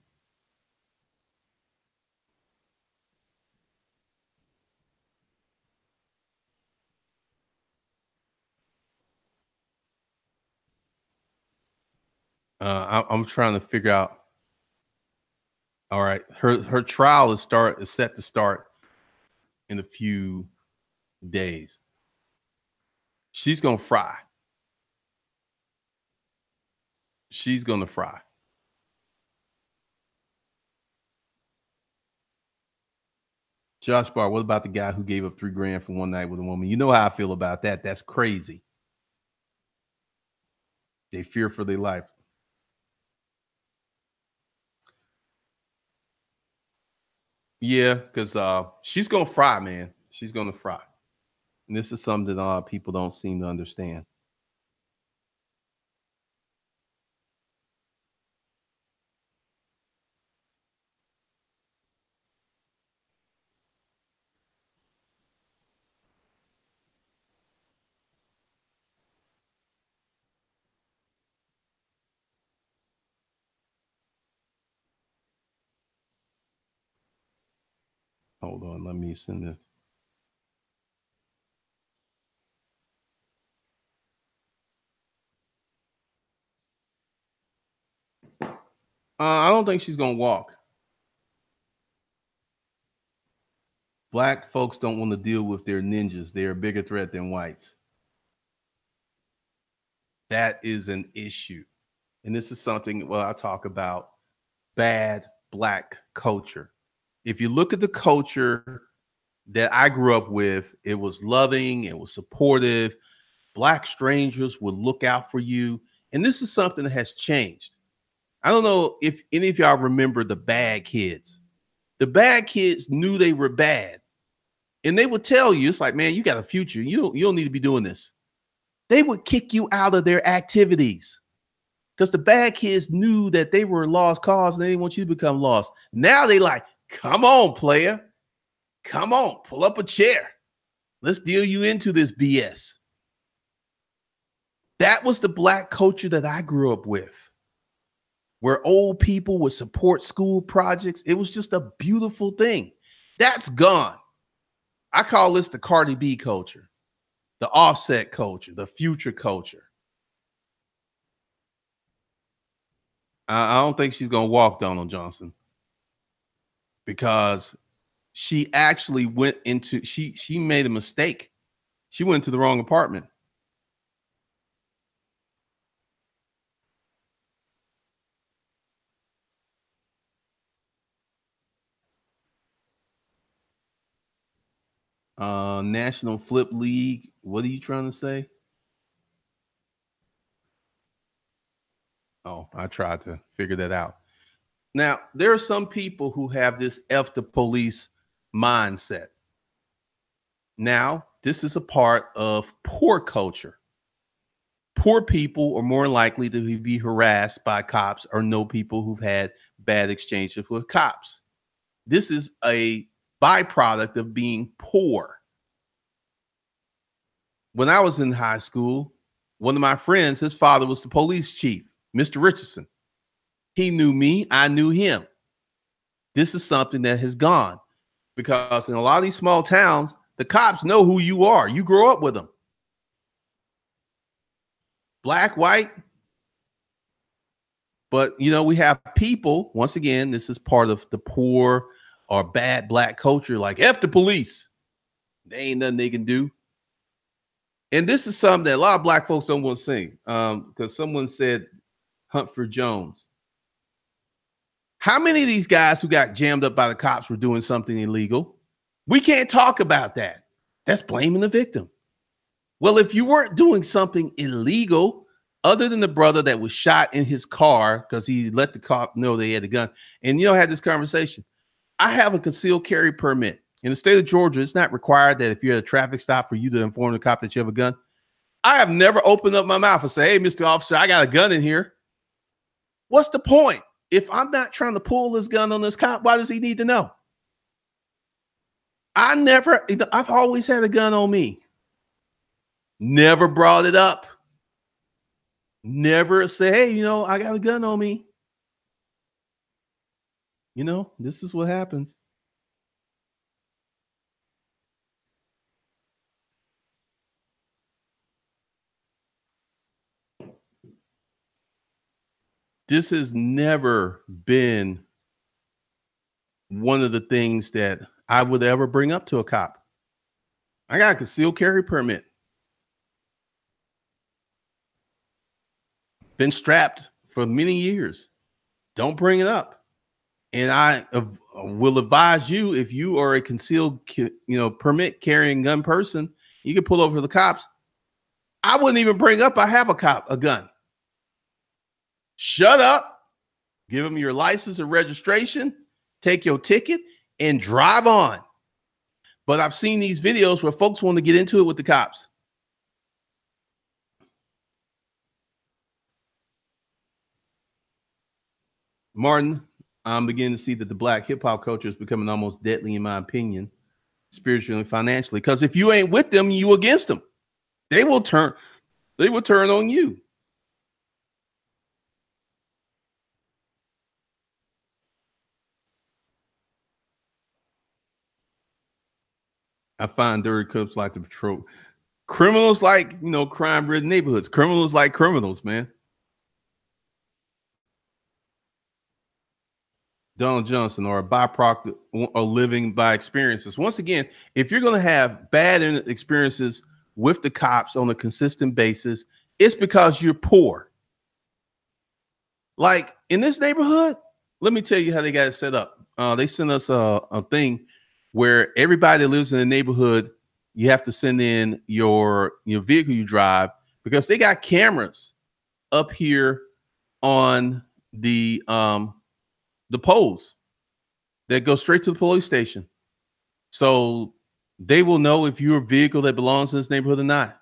Uh, I, am trying to figure out. All right, her her trial is start is set to start in a few days. She's gonna fry. She's gonna fry. Josh Barr, what about the guy who gave up three grand for one night with a woman? You know how I feel about that. That's crazy. They fear for their life. Yeah, because uh, she's gonna fry, man. She's gonna fry. And this is something that uh, people don't seem to understand. Hold on, let me send this. Uh, I don't think she's gonna walk. Black folks don't want to deal with their ninjas. They're a bigger threat than whites. That is an issue. And this is something well, I talk about bad black culture if you look at the culture that I grew up with, it was loving, it was supportive. Black strangers would look out for you. And this is something that has changed. I don't know if any of y'all remember the bad kids. The bad kids knew they were bad. And they would tell you, it's like, man, you got a future. You don't, you don't need to be doing this. They would kick you out of their activities because the bad kids knew that they were lost cause and they didn't want you to become lost. Now they like, Come on, player. Come on, pull up a chair. Let's deal you into this BS. That was the black culture that I grew up with, where old people would support school projects. It was just a beautiful thing. That's gone. I call this the Cardi B culture, the offset culture, the future culture. I, don't think she's going to walk Donald Johnson because she actually went into she she made a mistake. She went to the wrong apartment. Uh National Flip League. What are you trying to say? Oh, I tried to figure that out. Now, there are some people who have this F the police mindset. Now, this is a part of poor culture. Poor people are more likely to be harassed by cops or know people who've had bad exchanges with cops. This is a byproduct of being poor. When I was in high school, one of my friends, his father was the police chief, Mr. Richardson. He knew me, I knew him. This is something that has gone because in a lot of these small towns, the cops know who you are. You grow up with them. Black, white. But you know, we have people, once again, this is part of the poor or bad black culture, like F the police. They ain't nothing they can do. And this is something that a lot of black folks don't want to sing. Um, because someone said Humphrey Jones. How many of these guys who got jammed up by the cops were doing something illegal? We can't talk about that. That's blaming the victim. Well, if you weren't doing something illegal, other than the brother that was shot in his car because he let the cop know they had a gun, and you know, had this conversation. I have a concealed carry permit in the state of Georgia. It's not required that if you're at a traffic stop for you to inform the cop that you have a gun. I have never opened up my mouth and say, "Hey, Mr. Officer, I got a gun in here." What's the point? If I'm not trying to pull this gun on this cop, why does he need to know? I never, I've always had a gun on me. Never brought it up. Never say, hey, you know, I got a gun on me. You know, this is what happens. This has never been one of the things that I would ever bring up to a cop. I got a concealed carry permit. Been strapped for many years. Don't bring it up. And I will advise you if you are a concealed, you know, permit carrying gun person, you can pull over the cops. I wouldn't even bring up I have a cop a gun. Shut up. Give them your license and registration. Take your ticket and drive on. But I've seen these videos where folks want to get into it with the cops. Martin, I'm beginning to see that the black hip hop culture is becoming almost deadly, in my opinion, spiritually and financially. Because if you ain't with them, you against them. They will turn, they will turn on you. I find dirty cops like to patrol. Criminals like, you know, crime ridden neighborhoods. Criminals like criminals, man. Donald Johnson or a byproduct or living by experiences. Once again, if you're going to have bad experiences with the cops on a consistent basis, it's because you're poor. Like in this neighborhood, let me tell you how they got it set up. Uh, they sent us a, a thing where everybody that lives in the neighborhood, you have to send in your your vehicle you drive because they got cameras up here on the um the poles that go straight to the police station. So they will know if you're a vehicle that belongs in this neighborhood or not.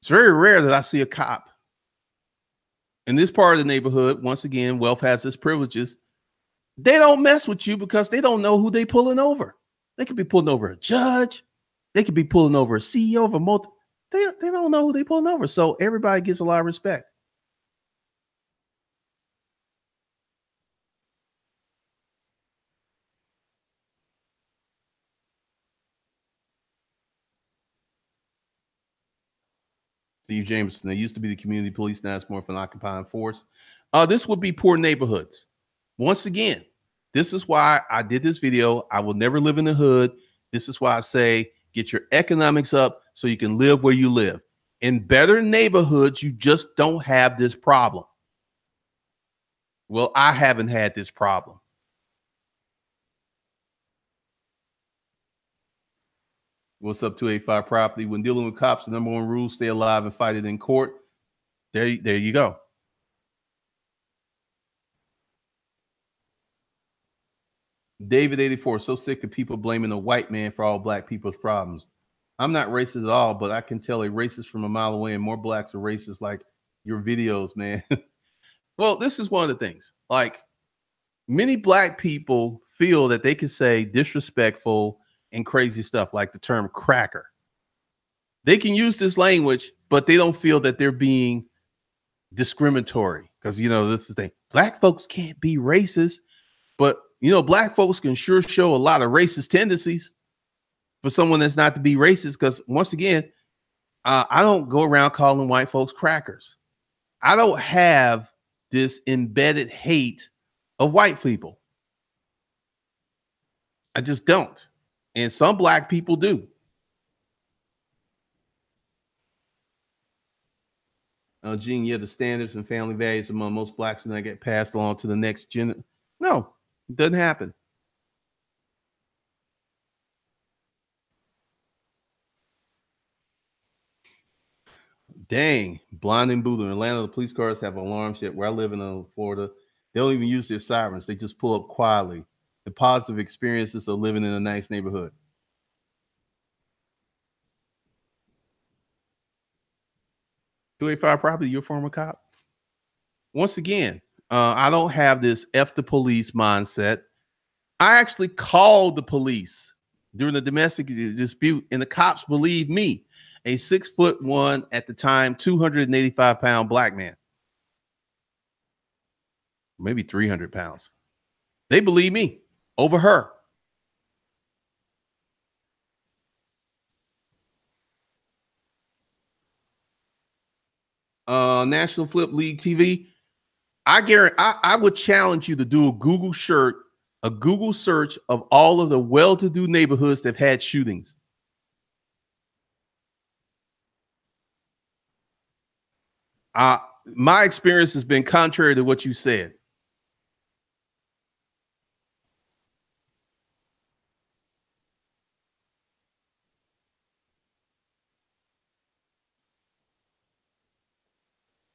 It's very rare that I see a cop in this part of the neighborhood. Once again, wealth has its privileges they don't mess with you because they don't know who they pulling over. They could be pulling over a judge. They could be pulling over a CEO of a multi. They, they don't know who they pulling over. So everybody gets a lot of respect. Steve Jameson. They used to be the community police. Now it's more of an occupying force. Uh, this would be poor neighborhoods. Once again, this is why I did this video. I will never live in the hood. This is why I say get your economics up so you can live where you live. In better neighborhoods, you just don't have this problem. Well, I haven't had this problem. What's up, 285 property? When dealing with cops, the number one rule stay alive and fight it in court. There, there you go. David 84, so sick of people blaming a white man for all black people's problems. I'm not racist at all, but I can tell a racist from a mile away, and more blacks are racist like your videos, man. well, this is one of the things. Like many black people feel that they can say disrespectful and crazy stuff like the term cracker. They can use this language, but they don't feel that they're being discriminatory because you know this is the thing. Black folks can't be racist, you know, black folks can sure show a lot of racist tendencies for someone that's not to be racist. Because once again, uh, I don't go around calling white folks crackers. I don't have this embedded hate of white people. I just don't. And some black people do. Uh, Gene, yeah, the standards and family values among most blacks and they get passed along to the next gen. No, it doesn't happen. Dang, blind and Buddha. In Atlanta, the police cars have alarms yet. Where I live in uh, Florida, they don't even use their sirens. They just pull up quietly. The positive experiences of living in a nice neighborhood. 285 property, you're a former cop. Once again, uh, I don't have this F the police mindset. I actually called the police during the domestic dispute, and the cops believe me, a six foot one at the time, 285 pound black man, maybe 300 pounds. They believe me over her. Uh, National Flip League TV. I guarantee I, I would challenge you to do a Google shirt, a Google search of all of the well-to-do neighborhoods that have had shootings. Uh, my experience has been contrary to what you said.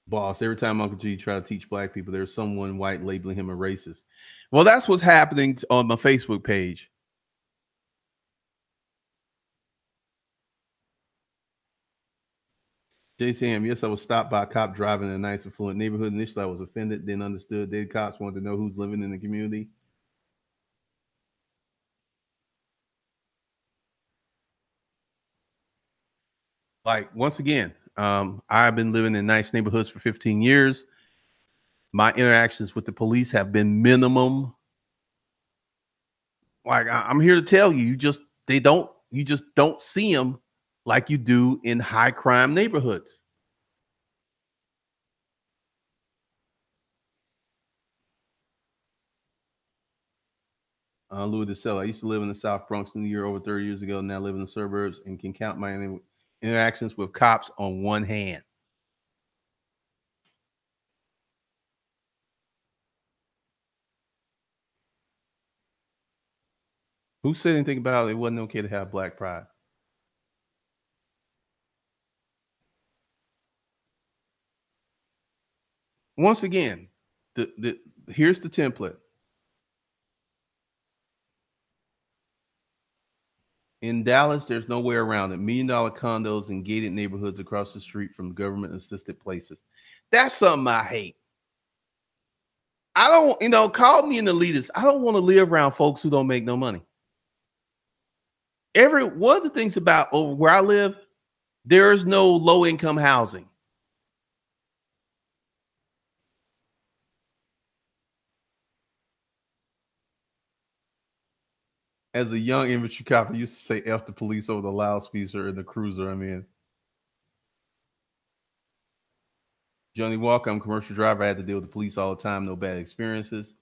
Boss. Every time Uncle G try to teach black people, there's someone white labeling him a racist. Well, that's what's happening on my Facebook page. JCM, yes, I was stopped by a cop driving in a nice affluent neighborhood. Initially, I was offended, then understood. Then cops wanted to know who's living in the community. Like once again, um, I've been living in nice neighborhoods for 15 years. My interactions with the police have been minimum. Like I'm here to tell you, you just they don't you just don't see them like you do in high crime neighborhoods. Uh, Louis DeSella. I used to live in the South Bronx New York over 30 years ago. Now I live in the suburbs and can count my interactions with cops on one hand. Who said anything about it wasn't okay to have black pride? Once again, the, the here's the template. In Dallas, there's no way around it. Million dollar condos and gated neighborhoods across the street from government assisted places. That's something I hate. I don't, you know, call me an elitist. I don't want to live around folks who don't make no money. Every one of the things about over where I live, there is no low income housing. As a young infantry cop, I used to say F the police over the loudspeaker in the cruiser I'm in. Johnny Walker, I'm commercial driver. I had to deal with the police all the time, no bad experiences.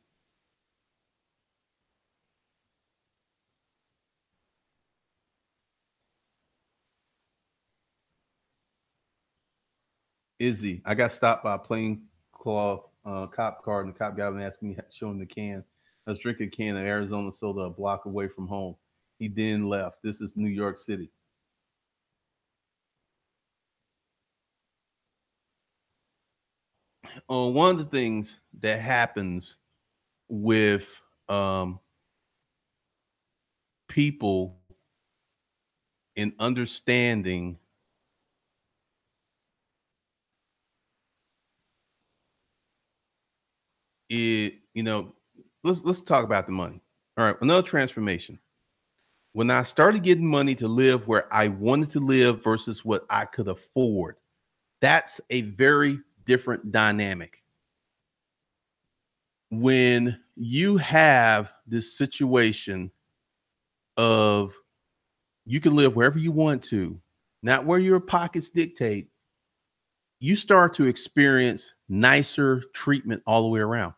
Izzy, I got stopped by a plain cloth uh, cop car, and the cop got and asked me, showing the can. I was drinking a can of Arizona soda a block away from home. He then left. This is New York City. Uh, one of the things that happens with um, people in understanding it, you know, let's let's talk about the money. All right, another transformation. When I started getting money to live where I wanted to live versus what I could afford, that's a very different dynamic. When you have this situation of you can live wherever you want to, not where your pockets dictate, you start to experience nicer treatment all the way around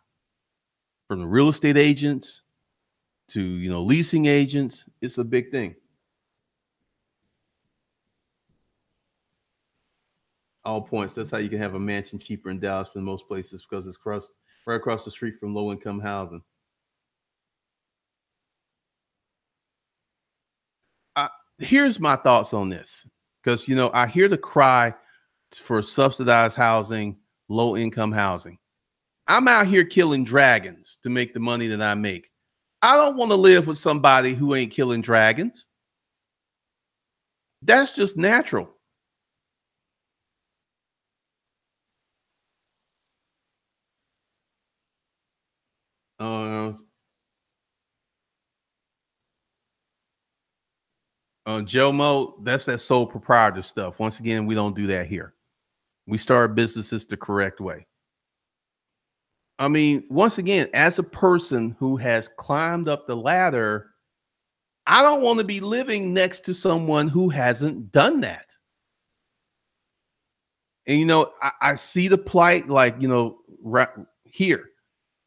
from the real estate agents to you know leasing agents it's a big thing. All points that's how you can have a mansion cheaper in dallas than most places because it's across right across the street from low income housing here's my thoughts on this because you know i hear the cry for subsidized housing low income housing I'm out here killing dragons to make the money that I make. I don't want to live with somebody who ain't killing dragons. That's just natural. Uh, uh, Joe Mo, that's that sole proprietor stuff. Once again, we don't do that here. We start businesses the correct way. I mean, once again, as a person who has climbed up the ladder, I don't want to be living next to someone who hasn't done that. And you know, I, I see the plight, like you know, right here,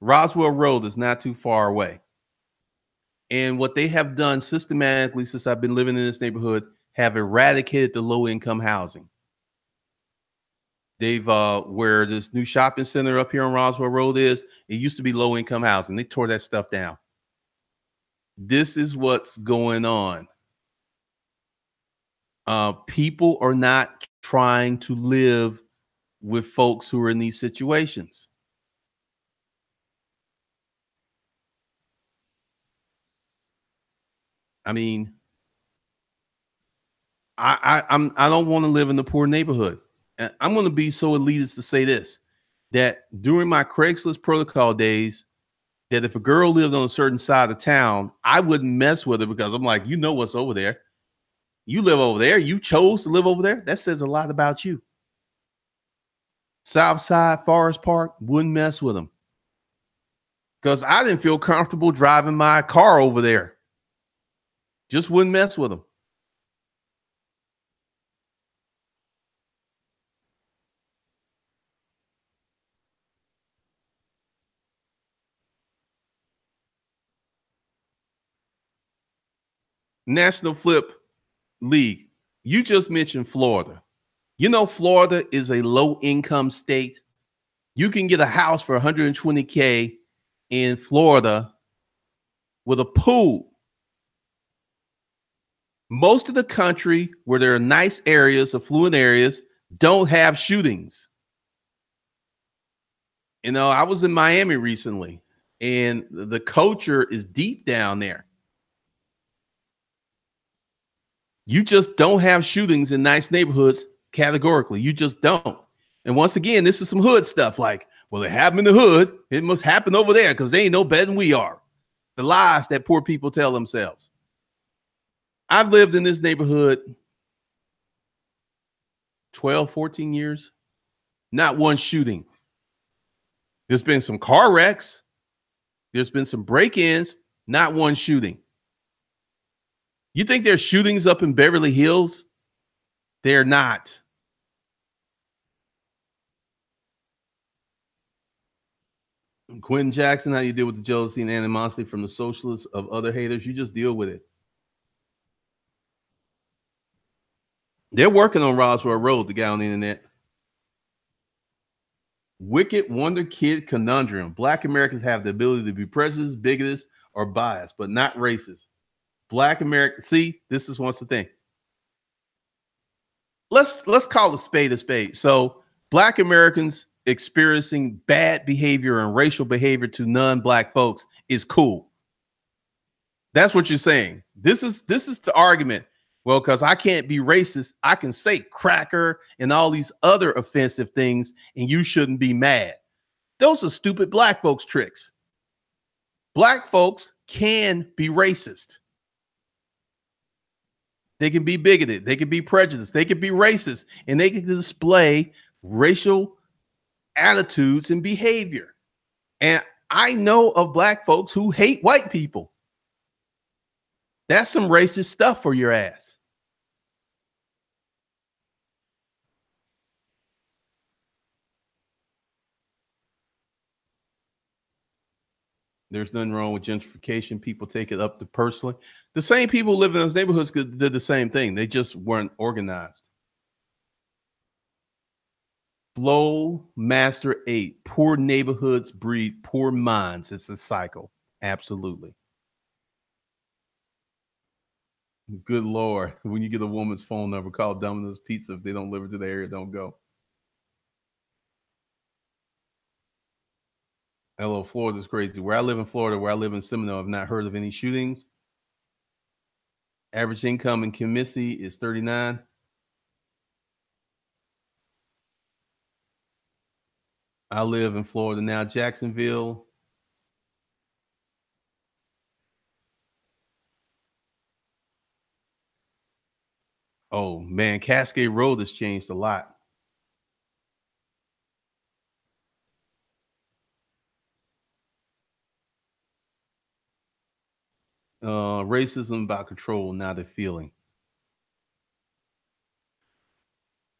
Roswell Road is not too far away. And what they have done systematically since I've been living in this neighborhood have eradicated the low income housing. They've uh where this new shopping center up here on Roswell Road is, it used to be low income housing. They tore that stuff down. This is what's going on. Uh people are not trying to live with folks who are in these situations. I mean, I, I I'm I don't want to live in the poor neighborhood. I'm going to be so elitist to say this that during my Craigslist protocol days, that if a girl lived on a certain side of town, I wouldn't mess with her because I'm like, you know what's over there. You live over there. You chose to live over there. That says a lot about you. South Side Forest Park wouldn't mess with them because I didn't feel comfortable driving my car over there. Just wouldn't mess with them. National Flip League. You just mentioned Florida. You know, Florida is a low income state. You can get a house for 120K in Florida with a pool. Most of the country, where there are nice areas, affluent areas, don't have shootings. You know, I was in Miami recently, and the culture is deep down there. You just don't have shootings in nice neighborhoods categorically. You just don't. And once again, this is some hood stuff like, well, it happened in the hood. It must happen over there because they ain't no better than we are. The lies that poor people tell themselves. I've lived in this neighborhood 12, 14 years, not one shooting. There's been some car wrecks, there's been some break ins, not one shooting. You think there's shootings up in Beverly Hills? They're not. Quentin Jackson, how you deal with the jealousy and animosity from the socialists of other haters? You just deal with it. They're working on Roswell Road, the guy on the internet. Wicked Wonder Kid conundrum. Black Americans have the ability to be prejudiced, bigoted, or biased, but not racist. Black America. See, this is once the thing. Let's let's call a spade a spade. So, Black Americans experiencing bad behavior and racial behavior to non-black folks is cool. That's what you're saying. This is this is the argument. Well, because I can't be racist, I can say cracker and all these other offensive things, and you shouldn't be mad. Those are stupid black folks tricks. Black folks can be racist. They can be bigoted. They can be prejudiced. They can be racist, and they can display racial attitudes and behavior. And I know of black folks who hate white people. That's some racist stuff for your ass. There's nothing wrong with gentrification. People take it up to personally. The same people living in those neighborhoods did the same thing. They just weren't organized. Flow Master 8. Poor neighborhoods breed poor minds. It's a cycle. Absolutely. Good Lord. When you get a woman's phone number, call Domino's Pizza. If they don't live to the area, don't go. Hello, Florida's crazy. Where I live in Florida, where I live in Seminole, I've not heard of any shootings. Average income in Kissimmee is 39. I live in Florida now, Jacksonville. Oh man, Cascade Road has changed a lot. Uh, racism about control, not a feeling.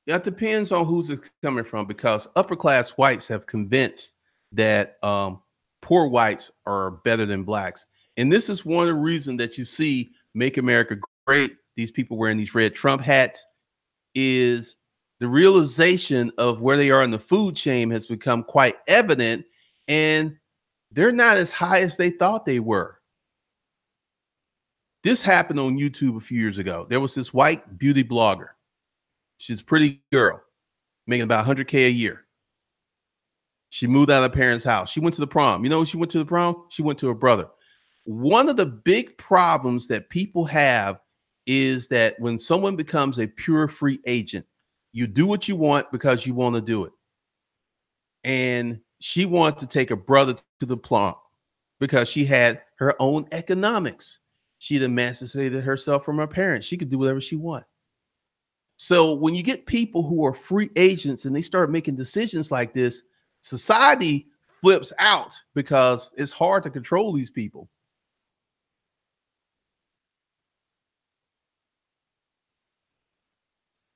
It depends on who's it's coming from because upper class whites have convinced that um, poor whites are better than blacks. And this is one of the reasons that you see Make America Great, these people wearing these red Trump hats, is the realization of where they are in the food chain has become quite evident. And they're not as high as they thought they were. This happened on YouTube a few years ago. There was this white beauty blogger She's a pretty girl, making about 100K a year. She moved out of her parents' house. She went to the prom. You know, she went to the prom? She went to her brother. One of the big problems that people have is that when someone becomes a pure free agent, you do what you want because you want to do it. And she wanted to take her brother to the prom because she had her own economics. She'd emancipated herself from her parents. She could do whatever she wanted. So when you get people who are free agents and they start making decisions like this, society flips out because it's hard to control these people.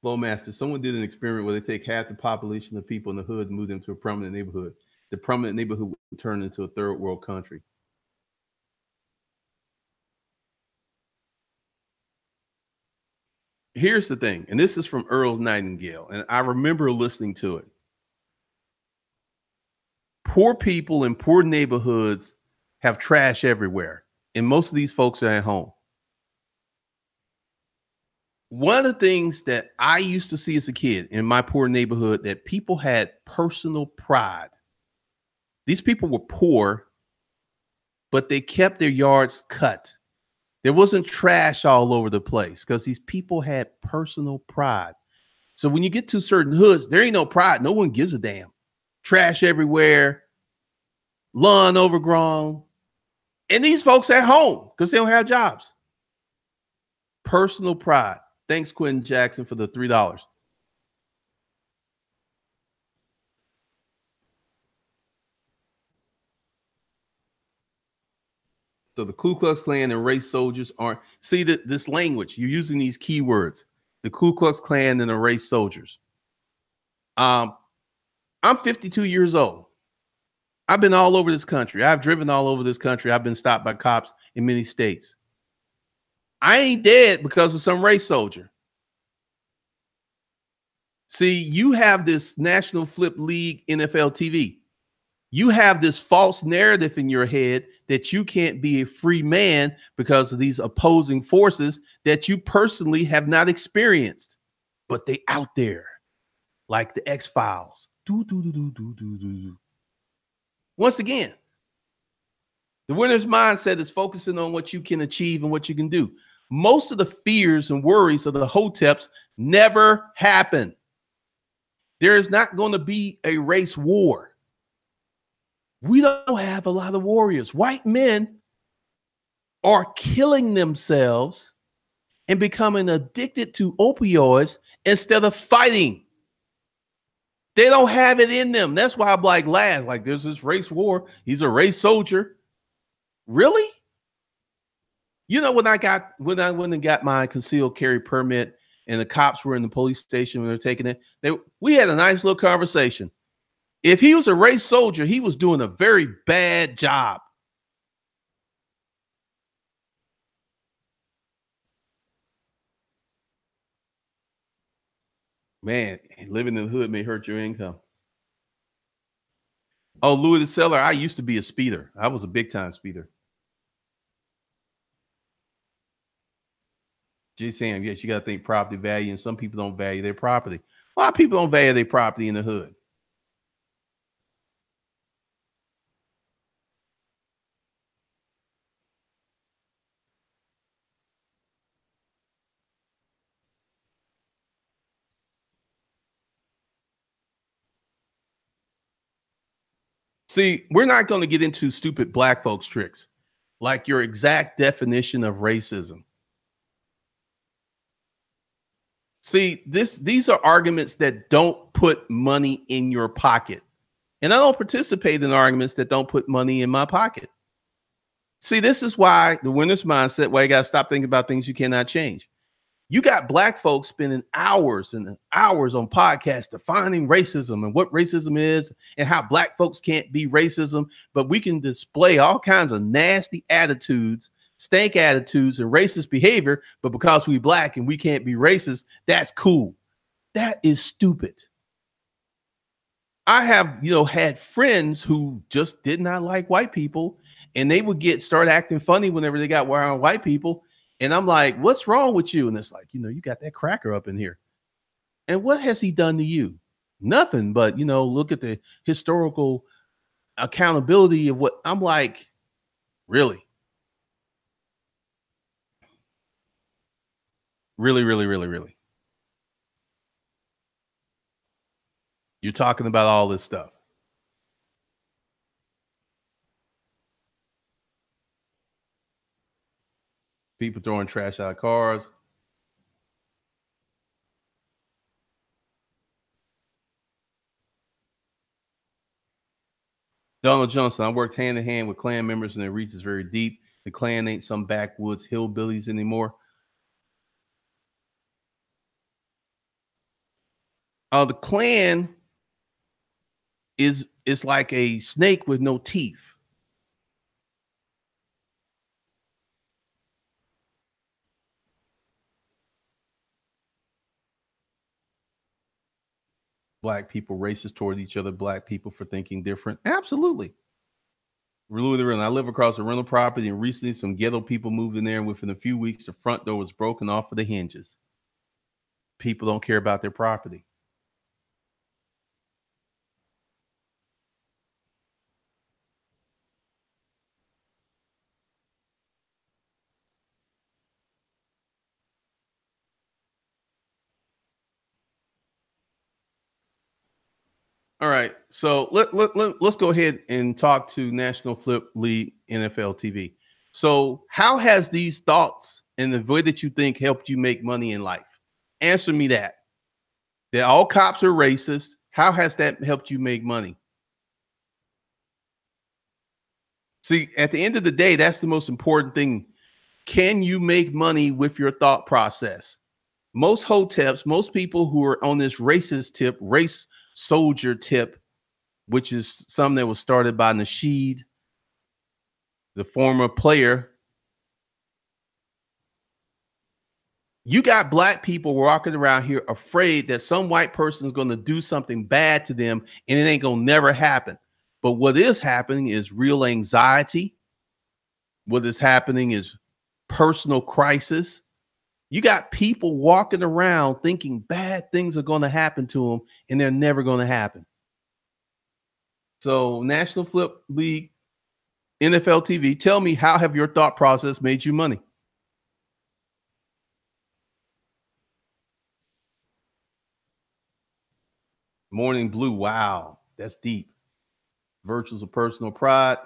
Flowmaster, someone did an experiment where they take half the population of people in the hood and move them to a prominent neighborhood. The prominent neighborhood would turn into a third world country. Here's the thing, and this is from Earl Nightingale, and I remember listening to it. Poor people in poor neighborhoods have trash everywhere, and most of these folks are at home. One of the things that I used to see as a kid in my poor neighborhood that people had personal pride. These people were poor, but they kept their yards cut. There wasn't trash all over the place because these people had personal pride. So when you get to certain hoods, there ain't no pride. No one gives a damn. Trash everywhere, lawn overgrown. And these folks at home because they don't have jobs. Personal pride. Thanks, Quentin Jackson, for the $3. So the Ku Klux Klan and race soldiers aren't see that this language you're using these keywords. The Ku Klux Klan and the race soldiers. Um, I'm 52 years old. I've been all over this country. I've driven all over this country. I've been stopped by cops in many states. I ain't dead because of some race soldier. See, you have this National Flip League NFL TV. You have this false narrative in your head that you can't be a free man because of these opposing forces that you personally have not experienced, but they out there, like the X Files. Do do do do do do do. Once again, the winner's mindset is focusing on what you can achieve and what you can do. Most of the fears and worries of the hoteps never happen. There is not going to be a race war we don't have a lot of warriors. White men are killing themselves and becoming addicted to opioids instead of fighting. They don't have it in them. That's why like, lad, like there's this race war. He's a race soldier. Really? You know, when I got when I went and got my concealed carry permit and the cops were in the police station when they were taking it, they we had a nice little conversation. If he was a race soldier, he was doing a very bad job. Man, living in the hood may hurt your income. Oh, Louis the Seller, I used to be a speeder. I was a big time speeder. Just saying, yes, you got to think property value, and some people don't value their property. A lot of people don't value their property in the hood. See, we're not going to get into stupid black folks tricks like your exact definition of racism. See, this these are arguments that don't put money in your pocket. And I don't participate in arguments that don't put money in my pocket. See, this is why the winner's mindset, why you got to stop thinking about things you cannot change. You got black folks spending hours and hours on podcasts defining racism and what racism is and how black folks can't be racism, but we can display all kinds of nasty attitudes, stank attitudes, and racist behavior. But because we black and we can't be racist, that's cool. That is stupid. I have, you know, had friends who just did not like white people and they would get start acting funny whenever they got around white people. And I'm like, what's wrong with you? And it's like, you know, you got that cracker up in here. And what has he done to you? Nothing, but you know, look at the historical accountability of what I'm like, really? Really, really, really, really. You're talking about all this stuff. People throwing trash out of cars. Donald Johnson, I worked hand in hand with Klan members and their reach is very deep. The Klan ain't some backwoods hillbillies anymore. Uh, the Klan is is like a snake with no teeth. Black people racist toward each other, black people for thinking different? Absolutely. Louis the I live across a rental property, and recently some ghetto people moved in there, and within a few weeks, the front door was broken off of the hinges. People don't care about their property. All right. So let, let, let, let's go ahead and talk to National Flip League NFL TV. So, how has these thoughts and the way that you think helped you make money in life? Answer me that. That all cops are racist. How has that helped you make money? See, at the end of the day, that's the most important thing. Can you make money with your thought process? Most hoteps, most people who are on this racist tip, race soldier tip, which is something that was started by Nasheed, the former player. You got black people walking around here afraid that some white person is going to do something bad to them and it ain't going to never happen. But what is happening is real anxiety. What is happening is personal crisis. You got people walking around thinking bad things are going to happen to them and they're never going to happen. So, National Flip League, NFL TV, tell me how have your thought process made you money? Morning Blue, wow, that's deep. Virtues of personal pride.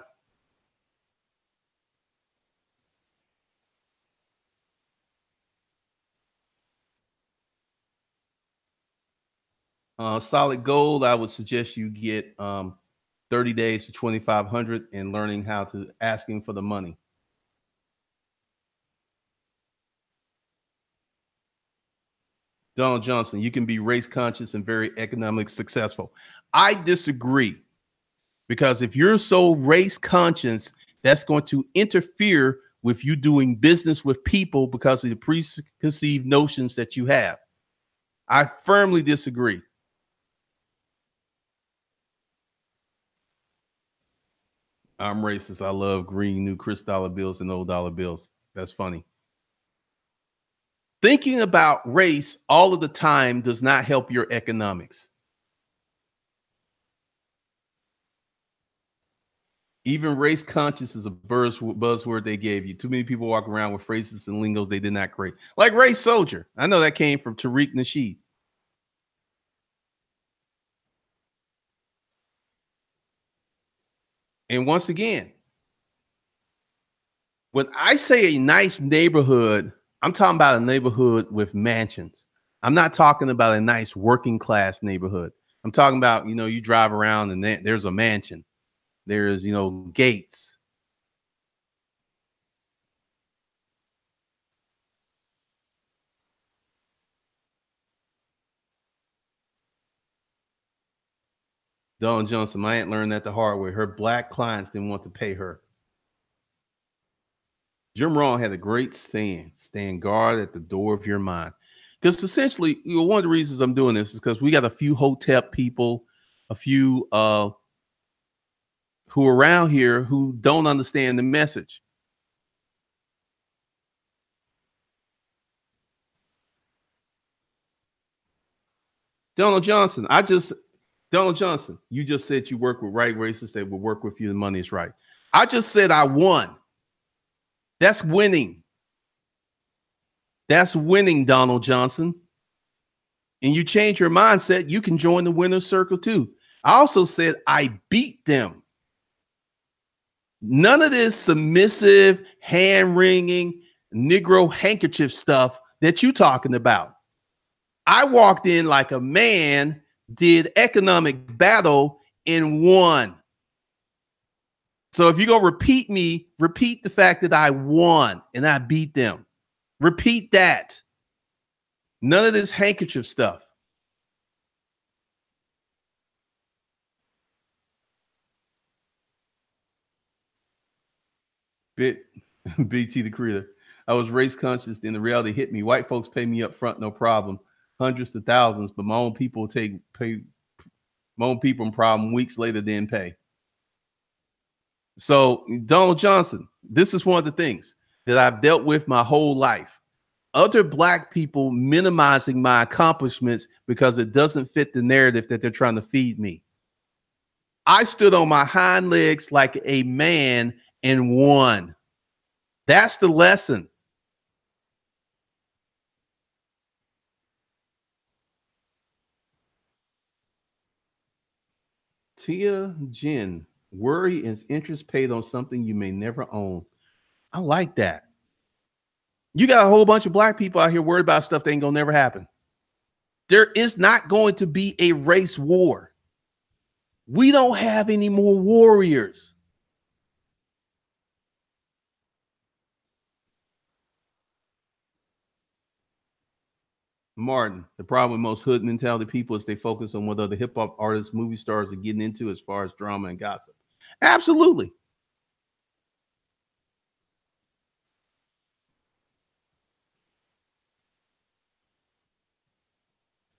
Uh, solid gold, I would suggest you get um, 30 days to 2,500 and learning how to asking for the money. Donald Johnson, you can be race conscious and very economically successful. I disagree because if you're so race conscious, that's going to interfere with you doing business with people because of the preconceived notions that you have. I firmly disagree. I'm racist. I love green new Chris dollar bills and old dollar bills. That's funny. Thinking about race all of the time does not help your economics. Even race conscious is a buzzword they gave you. Too many people walk around with phrases and lingos they did not create. Like race soldier. I know that came from Tariq Nasheed. And once again, when I say a nice neighborhood, I'm talking about a neighborhood with mansions. I'm not talking about a nice working class neighborhood. I'm talking about, you know, you drive around and there's a mansion. There's, you know, gates. Dawn Johnson, my aunt learned that the hard way. Her black clients didn't want to pay her. Jim Rohn had a great saying: "Stand guard at the door of your mind." Because essentially, you know, one of the reasons I'm doing this is because we got a few hotep people, a few uh, who are around here who don't understand the message. Donald Johnson, I just Donald Johnson, you just said you work with right racists that will work with you. The money is right. I just said I won. That's winning. That's winning, Donald Johnson. And you change your mindset, you can join the winner's circle too. I also said I beat them. None of this submissive, hand wringing, Negro handkerchief stuff that you talking about. I walked in like a man did economic battle and won. So if you're gonna repeat me, repeat the fact that I won and I beat them. Repeat that. None of this handkerchief stuff. Bit BT the creator. I was race conscious, then the reality hit me. White folks pay me up front, no problem hundreds to thousands, but my own people take pay my own people problem weeks later then pay. So Donald Johnson, this is one of the things that I've dealt with my whole life. Other black people minimizing my accomplishments because it doesn't fit the narrative that they're trying to feed me. I stood on my hind legs like a man and won. That's the lesson. Tia Jin, worry is interest paid on something you may never own. I like that. You got a whole bunch of black people out here worried about stuff that ain't gonna never happen. There is not going to be a race war. We don't have any more warriors. Martin, the problem with most hood mentality people is they focus on what other hip hop artists, movie stars are getting into as far as drama and gossip. Absolutely.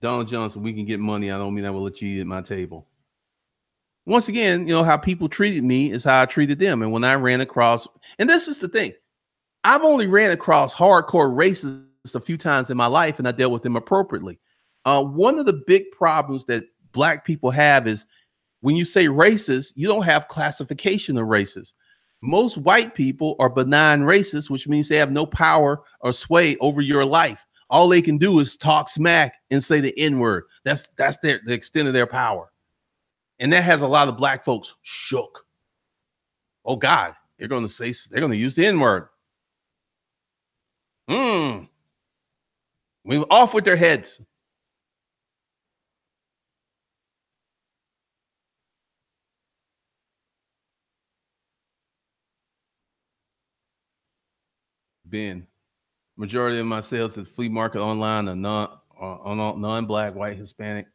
Donald Johnson, we can get money. I don't mean I will let you eat at my table. Once again, you know, how people treated me is how I treated them. And when I ran across, and this is the thing, I've only ran across hardcore racists a few times in my life and I dealt with them appropriately. Uh, one of the big problems that black people have is when you say racist, you don't have classification of races. Most white people are benign racists, which means they have no power or sway over your life. All they can do is talk smack and say the N word. That's that's their the extent of their power, and that has a lot of black folks shook. Oh God, they're going to say they're going to use the N word. Hmm. We off with their heads. Ben, majority of my sales is flea market online or non uh, non-black, white, Hispanic.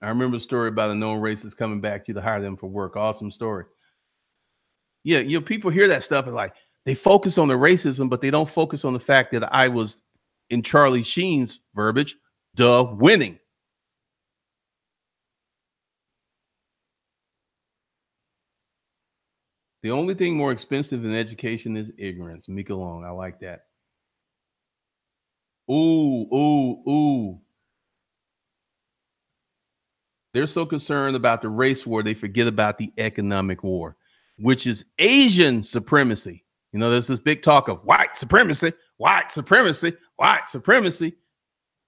I remember a story about a known racist coming back to you to hire them for work. Awesome story. Yeah, you know, people hear that stuff and like they focus on the racism, but they don't focus on the fact that I was in Charlie Sheen's verbiage, duh, winning. The only thing more expensive than education is ignorance. Mika Long, I like that. Ooh, ooh, ooh. They're so concerned about the race war, they forget about the economic war, which is Asian supremacy. You know, there's this big talk of white supremacy, white supremacy, white supremacy.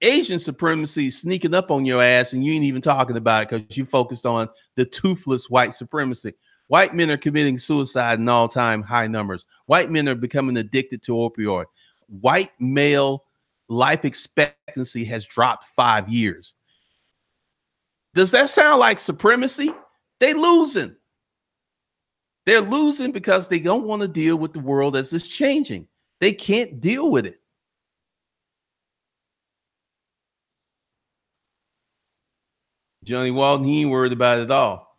Asian supremacy sneaking up on your ass, and you ain't even talking about it because you focused on the toothless white supremacy. White men are committing suicide in all-time high numbers. White men are becoming addicted to opioid. White male life expectancy has dropped five years. Does that sound like supremacy? They losing. They're losing because they don't want to deal with the world as it's changing. They can't deal with it. Johnny Walton, he ain't worried about it at all.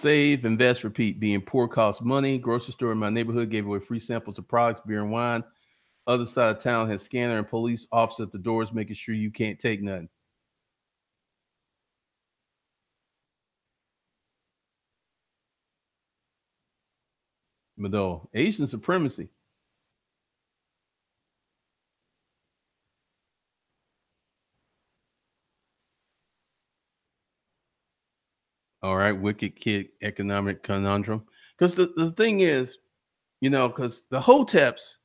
Save, invest, repeat. Being poor costs money. Grocery store in my neighborhood gave away free samples of products, beer and wine. Other side of town has scanner and police officer at the doors making sure you can't take nothing. Mado, Asian supremacy. All right, wicked kid economic conundrum. Because the, the thing is, you know, because the hoteps,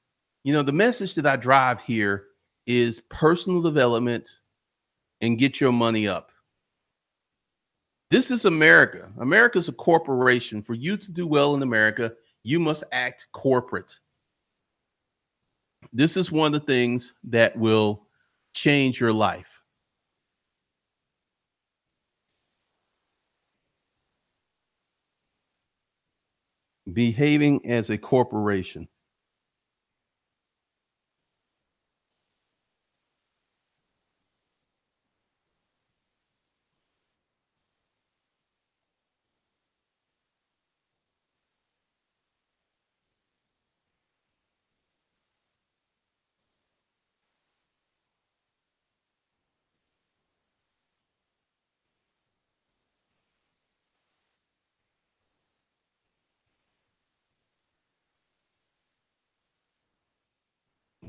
you know, the message that I drive here is personal development and get your money up. This is America. America's a corporation. For you to do well in America, you must act corporate. This is one of the things that will change your life. Behaving as a corporation.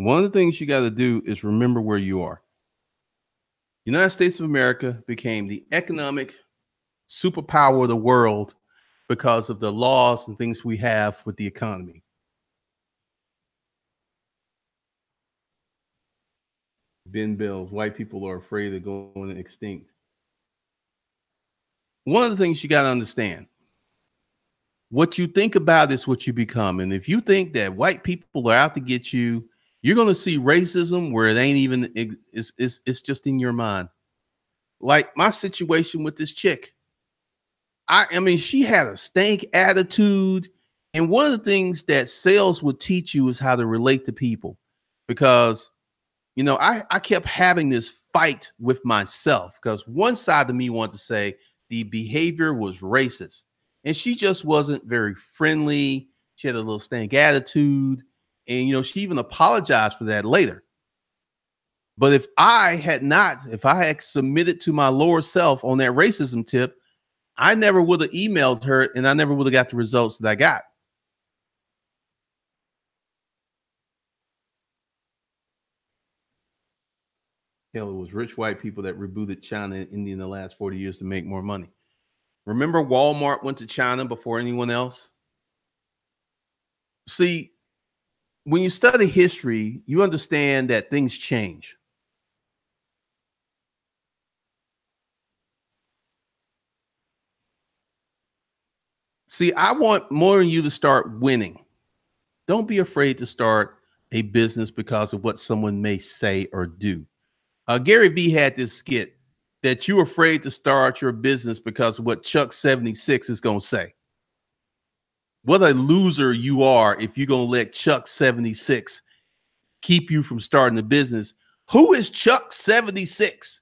One of the things you got to do is remember where you are. United States of America became the economic superpower of the world because of the laws and things we have with the economy. Ben Bills, white people are afraid of going extinct. One of the things you got to understand what you think about is what you become. And if you think that white people are out to get you, you're going to see racism where it ain't even it's, it's it's just in your mind. Like my situation with this chick. I i mean she had a stank attitude and one of the things that sales would teach you is how to relate to people because you know i i kept having this fight with myself because one side of me wanted to say the behavior was racist and she just wasn't very friendly. She had a little stank attitude and, you know, she even apologized for that later. But if I had not, if I had submitted to my lower self on that racism tip, I never would have emailed her and I never would have got the results that I got. Hell, it was rich white people that rebooted China and India in the last 40 years to make more money. Remember, Walmart went to China before anyone else? See, when you study history, you understand that things change. See, I want more of you to start winning. Don't be afraid to start a business because of what someone may say or do. Uh, Gary Vee had this skit that you're afraid to start your business because of what Chuck 76 is going to say what a loser you are if you're going to let Chuck 76 keep you from starting a business. Who is Chuck 76?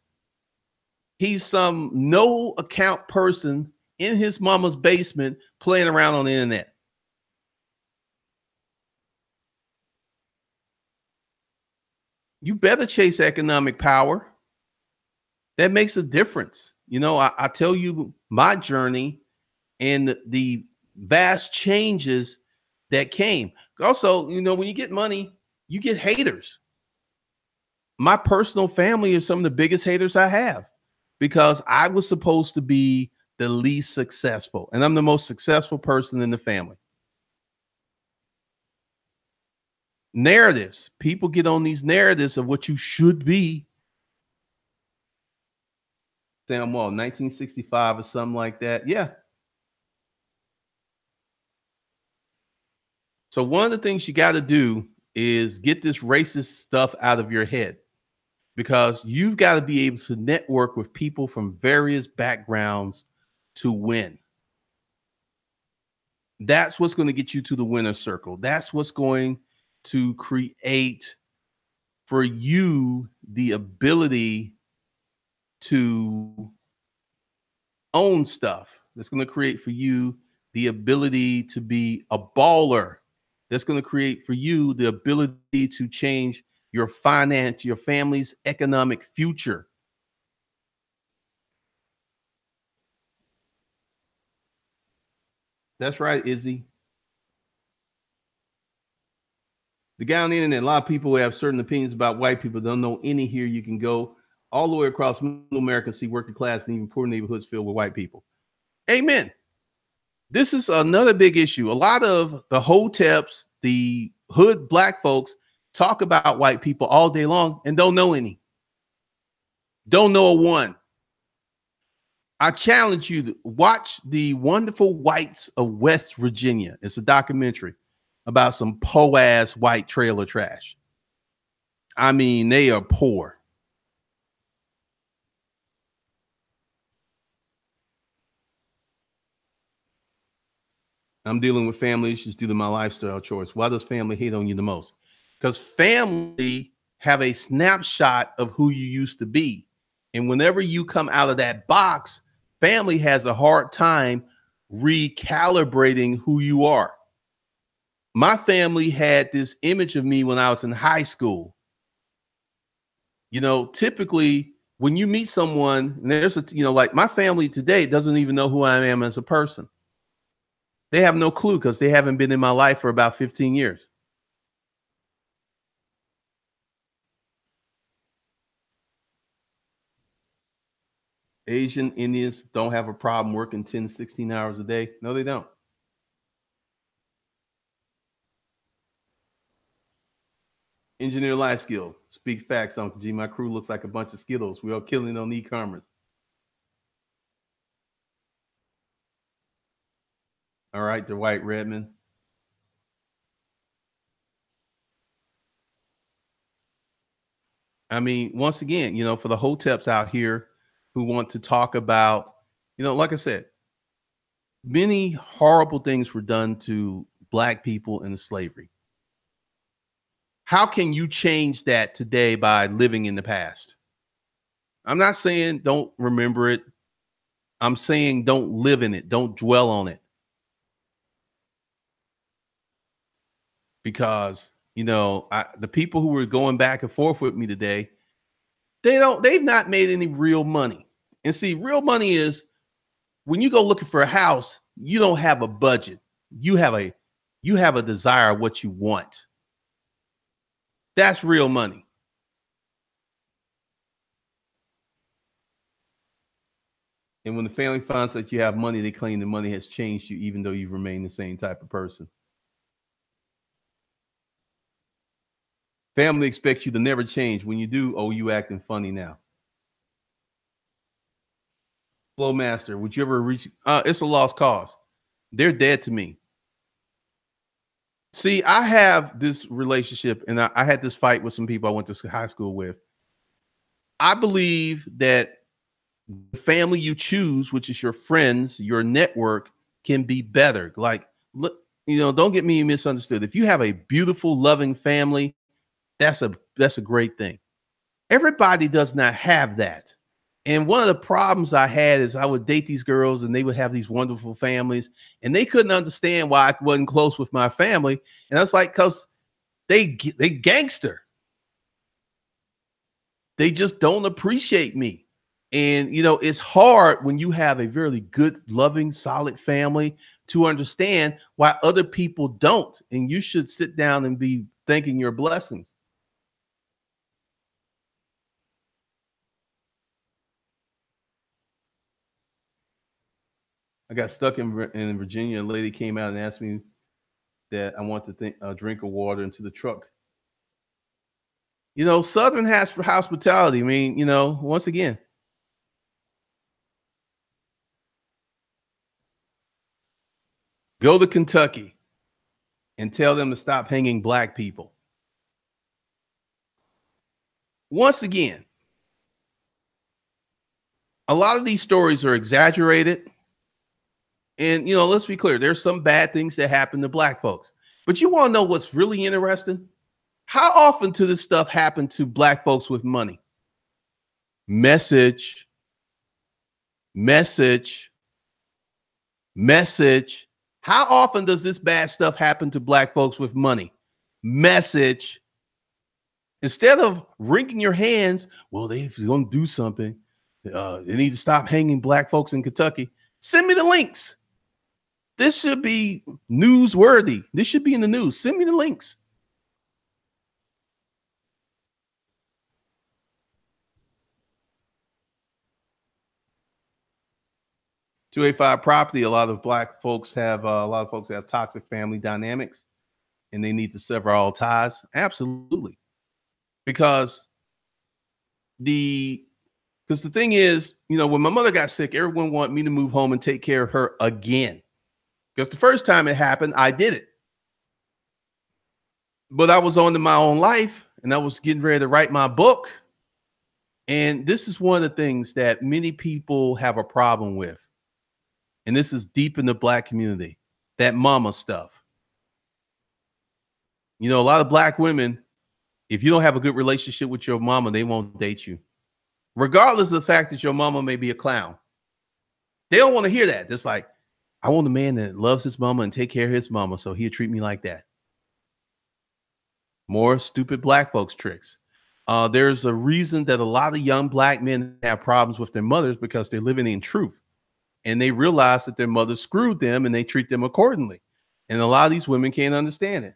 He's some no account person in his mama's basement playing around on the internet. You better chase economic power. That makes a difference. You know, I, I tell you my journey and the vast changes that came. Also, you know, when you get money, you get haters. My personal family is some of the biggest haters I have because I was supposed to be the least successful, and I'm the most successful person in the family. Narratives. People get on these narratives of what you should be. Sam Wall, 1965 or something like that. Yeah. So one of the things you got to do is get this racist stuff out of your head because you've got to be able to network with people from various backgrounds to win. That's what's going to get you to the winner circle. That's what's going to create for you the ability to own stuff. That's going to create for you the ability to be a baller. That's going to create for you the ability to change your finance, your family's economic future. That's right, Izzy. The guy on the internet, a lot of people have certain opinions about white people. Don't know any here. You can go all the way across middle America and see working class and even poor neighborhoods filled with white people. Amen. This is another big issue. A lot of the hoteps, the hood black folks, talk about white people all day long and don't know any. Don't know a one. I challenge you to watch the wonderful whites of West Virginia. It's a documentary about some po ass white trailer trash. I mean, they are poor. I'm dealing with family issues due to my lifestyle choice. Why does family hate on you the most? because family have a snapshot of who you used to be. And whenever you come out of that box, family has a hard time recalibrating who you are. My family had this image of me when I was in high school. You know, typically when you meet someone, and there's a, you know, like my family today doesn't even know who I am as a person. They have no clue because they haven't been in my life for about 15 years. Asian Indians don't have a problem working 10, 16 hours a day. No, they don't. Engineer life skill. Speak facts, Uncle G. My crew looks like a bunch of Skittles. We are killing on e-commerce. All right, the white Redmond. I mean, once again, you know, for the hoteps out here, who want to talk about, you know, like I said, many horrible things were done to black people in slavery. How can you change that today by living in the past? I'm not saying don't remember it. I'm saying don't live in it, don't dwell on it. Because, you know, I, the people who were going back and forth with me today, they don't, they've not made any real money. And see, real money is when you go looking for a house, you don't have a budget. You have a you have a desire of what you want. That's real money. And when the family finds that you have money, they claim the money has changed you, even though you remain the same type of person. Family expects you to never change. When you do, oh, you acting funny now. Flowmaster, would you ever reach? Uh, it's a lost cause. They're dead to me. See, I have this relationship, and I, I had this fight with some people I went to high school with. I believe that the family you choose, which is your friends, your network, can be better. Like, look, you know, don't get me misunderstood. If you have a beautiful, loving family, that's a that's a great thing. Everybody does not have that. And one of the problems I had is I would date these girls and they would have these wonderful families and they couldn't understand why I wasn't close with my family. And I was like, because they they gangster. They just don't appreciate me. And you know, it's hard when you have a very good, loving, solid family to understand why other people don't. And you should sit down and be thanking your blessings. I got stuck in in Virginia. A lady came out and asked me that I want to think, uh, drink of water into the truck. You know, Southern has hospitality. I mean, you know, once again. Go to Kentucky and tell them to stop hanging black people. Once again, a lot of these stories are exaggerated and, you know, let's be clear there's some bad things that happen to black folks. But you want to know what's really interesting? How often do this stuff happen to black folks with money? Message, message, message. How often does this bad stuff happen to black folks with money? Message. Instead of wringing your hands, well, they're going to do something. Uh, they need to stop hanging black folks in Kentucky. Send me the links. This should be newsworthy. This should be in the news. Send me the links. Two eight five property. A lot of black folks have uh, a lot of folks have toxic family dynamics, and they need to sever all ties. Absolutely, because the because the thing is, you know, when my mother got sick, everyone wanted me to move home and take care of her again. Because the first time it happened, I did it. But I was on to my own life and I was getting ready to write my book. And this is one of the things that many people have a problem with. And this is deep in the black community that mama stuff. You know, a lot of black women, if you don't have a good relationship with your mama, they won't date you, regardless of the fact that your mama may be a clown. They don't want to hear that. It's like, I want a man that loves his mama and take care of his mama, so he'll treat me like that. More stupid black folks tricks. Uh, there's a reason that a lot of young black men have problems with their mothers because they're living in truth and they realize that their mother screwed them and they treat them accordingly. And a lot of these women can't understand it.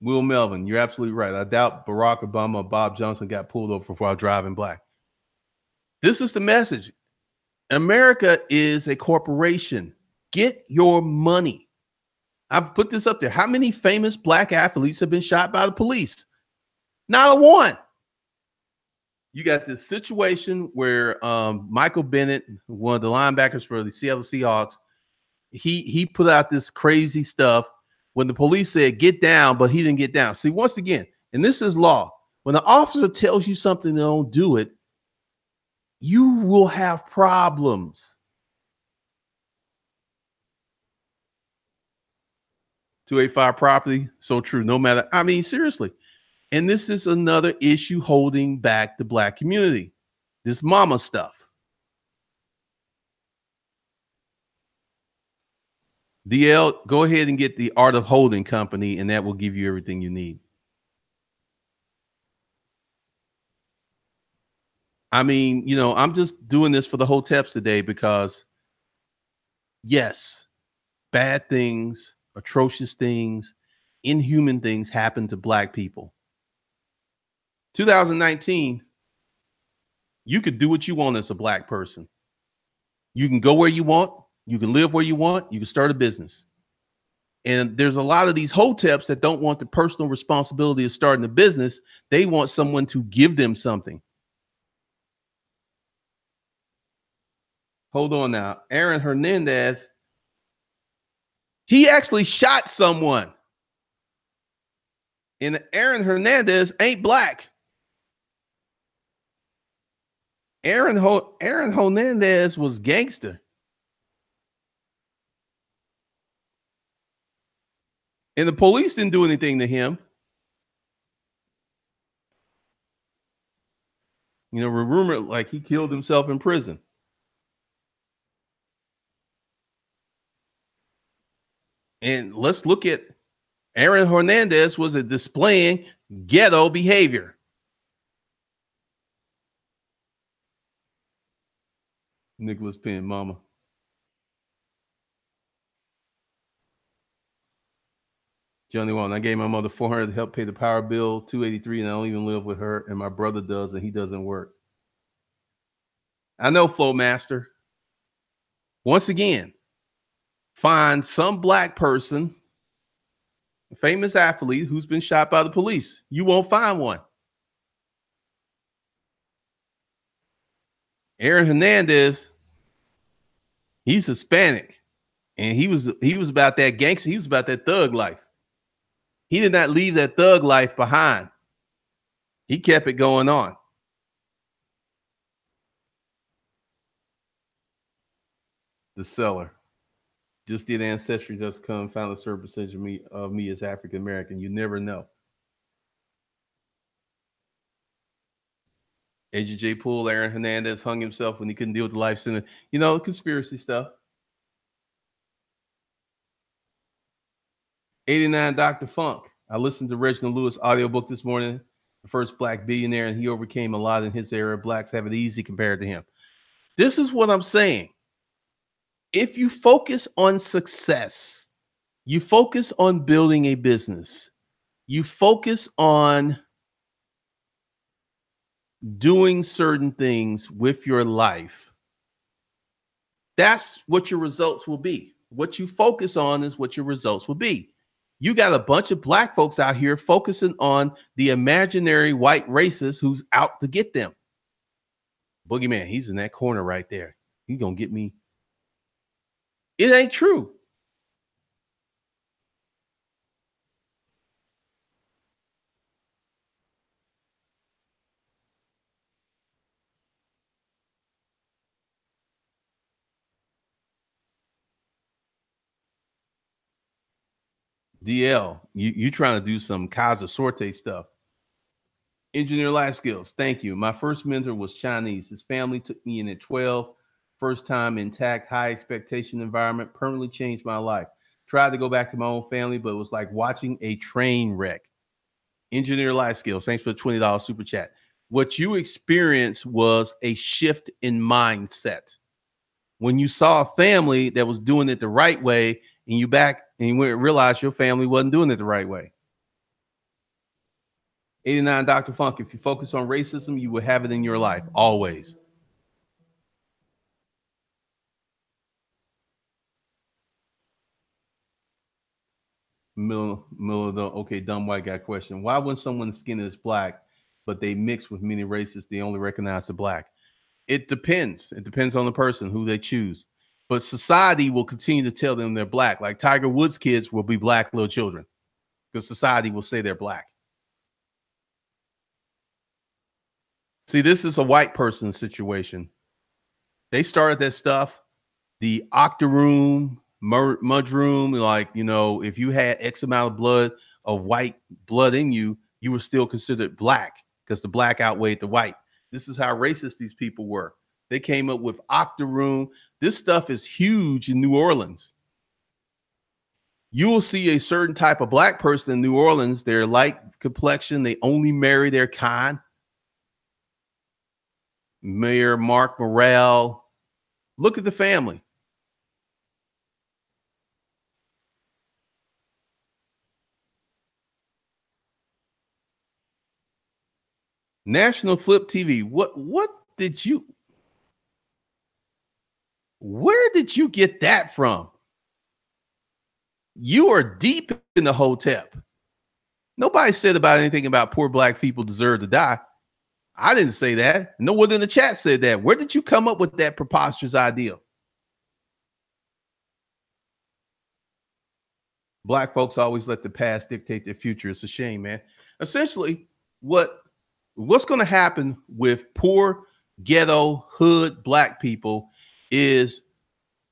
Will Melvin, you're absolutely right. I doubt Barack Obama Bob Johnson got pulled over while driving black. This is the message. America is a corporation. Get your money. I've put this up there. How many famous black athletes have been shot by the police? Not a one. You got this situation where um, Michael Bennett, one of the linebackers for the Seattle Seahawks, he he put out this crazy stuff when the police said get down, but he didn't get down. See, once again, and this is law. When the officer tells you something, they don't do it you will have problems. 285 property, so true. No matter, I mean, seriously. And this is another issue holding back the black community. This mama stuff. DL, go ahead and get the Art of Holding Company, and that will give you everything you need. I mean, you know, I'm just doing this for the hoteps today because, yes, bad things, atrocious things, inhuman things happen to black people. 2019, you could do what you want as a black person. You can go where you want, you can live where you want, you can start a business. And there's a lot of these hoteps that don't want the personal responsibility of starting a business. They want someone to give them something. Hold on now. Aaron Hernandez, he actually shot someone. And Aaron Hernandez ain't black. Aaron Ho- Aaron Hernandez was gangster. And the police didn't do anything to him. You know, rumored like he killed himself in prison. And let's look at Aaron Hernandez was a displaying ghetto behavior. Nicholas Penn, mama. Johnny Walton, I gave my mother 400 to help pay the power bill, 283, and I don't even live with her, and my brother does, and he doesn't work. I know, Flow Master. Once again, find some black person, famous athlete who's been shot by the police. You won't find one. Aaron Hernandez, he's Hispanic, and he was he was about that gangster. He was about that thug life. He did not leave that thug life behind. He kept it going on. The seller just did ancestry just come found a certain percentage of me of me as African American. You never know. AJ Poole, Aaron Hernandez hung himself when he couldn't deal with the life sentence. You know, conspiracy stuff. 89 Dr. Funk. I listened to Reginald Lewis audiobook this morning, the first black billionaire, and he overcame a lot in his era. Blacks have it easy compared to him. This is what I'm saying. If you focus on success, you focus on building a business, you focus on doing certain things with your life, that's what your results will be. What you focus on is what your results will be. You got a bunch of black folks out here focusing on the imaginary white racist who's out to get them. Boogeyman, he's in that corner right there. He's gonna get me. It ain't true. DL, you you trying to do some Casa Sorte stuff. Engineer life skills. Thank you. My first mentor was Chinese. His family took me in at 12. First time intact, high expectation environment permanently changed my life. Tried to go back to my own family, but it was like watching a train wreck. Engineer life skills. Thanks for the $20 super chat. What you experienced was a shift in mindset. When you saw a family that was doing it the right way, and you back and you realize your family wasn't doing it the right way. 89 Dr. Funk, if you focus on racism, you will have it in your life always. Middle, middle of the okay, dumb white guy question. Why when someone's skin is black, but they mix with many races, they only recognize the black? It depends. It depends on the person who they choose but society will continue to tell them they're black. Like Tiger Woods kids will be black little children because society will say they're black. See, this is a white person situation. They started that stuff, the mudroom, like, you know, if you had X amount of blood of white blood in you, you were still considered black because the black outweighed the white. This is how racist these people were. They came up with octoroon. This stuff is huge in New Orleans. You will see a certain type of black person in New Orleans. They're light complexion. They only marry their kind. Mayor Marc Morial. Look at the family. National Flip TV. What what did you where did you get that from? You are deep in the hotep. Nobody said about anything about poor black people deserve to die. I didn't say that. No one in the chat said that. Where did you come up with that preposterous idea? Black folks always let the past dictate their future. It's a shame, man. Essentially, what what's going to happen with poor ghetto hood black people is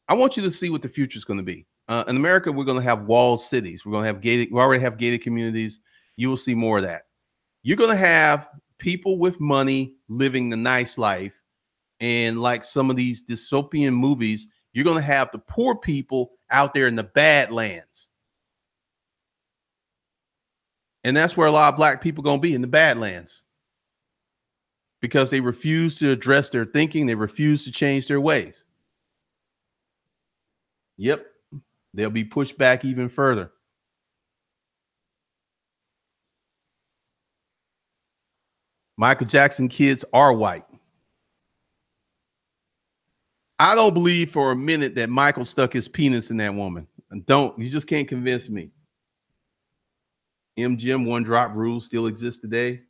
I want you to see what the future is going to be. Uh, in America, we're going to have walled cities. We're going to have gated. We already have gated communities. You will see more of that. You're going to have people with money living the nice life, and like some of these dystopian movies, you're going to have the poor people out there in the badlands. And that's where a lot of black people going to be in the badlands because they refuse to address their thinking, they refuse to change their ways. Yep. They'll be pushed back even further. Michael Jackson kids are white. I don't believe for a minute that Michael stuck his penis in that woman. Don't you just can't convince me. MGM one drop rules still exist today.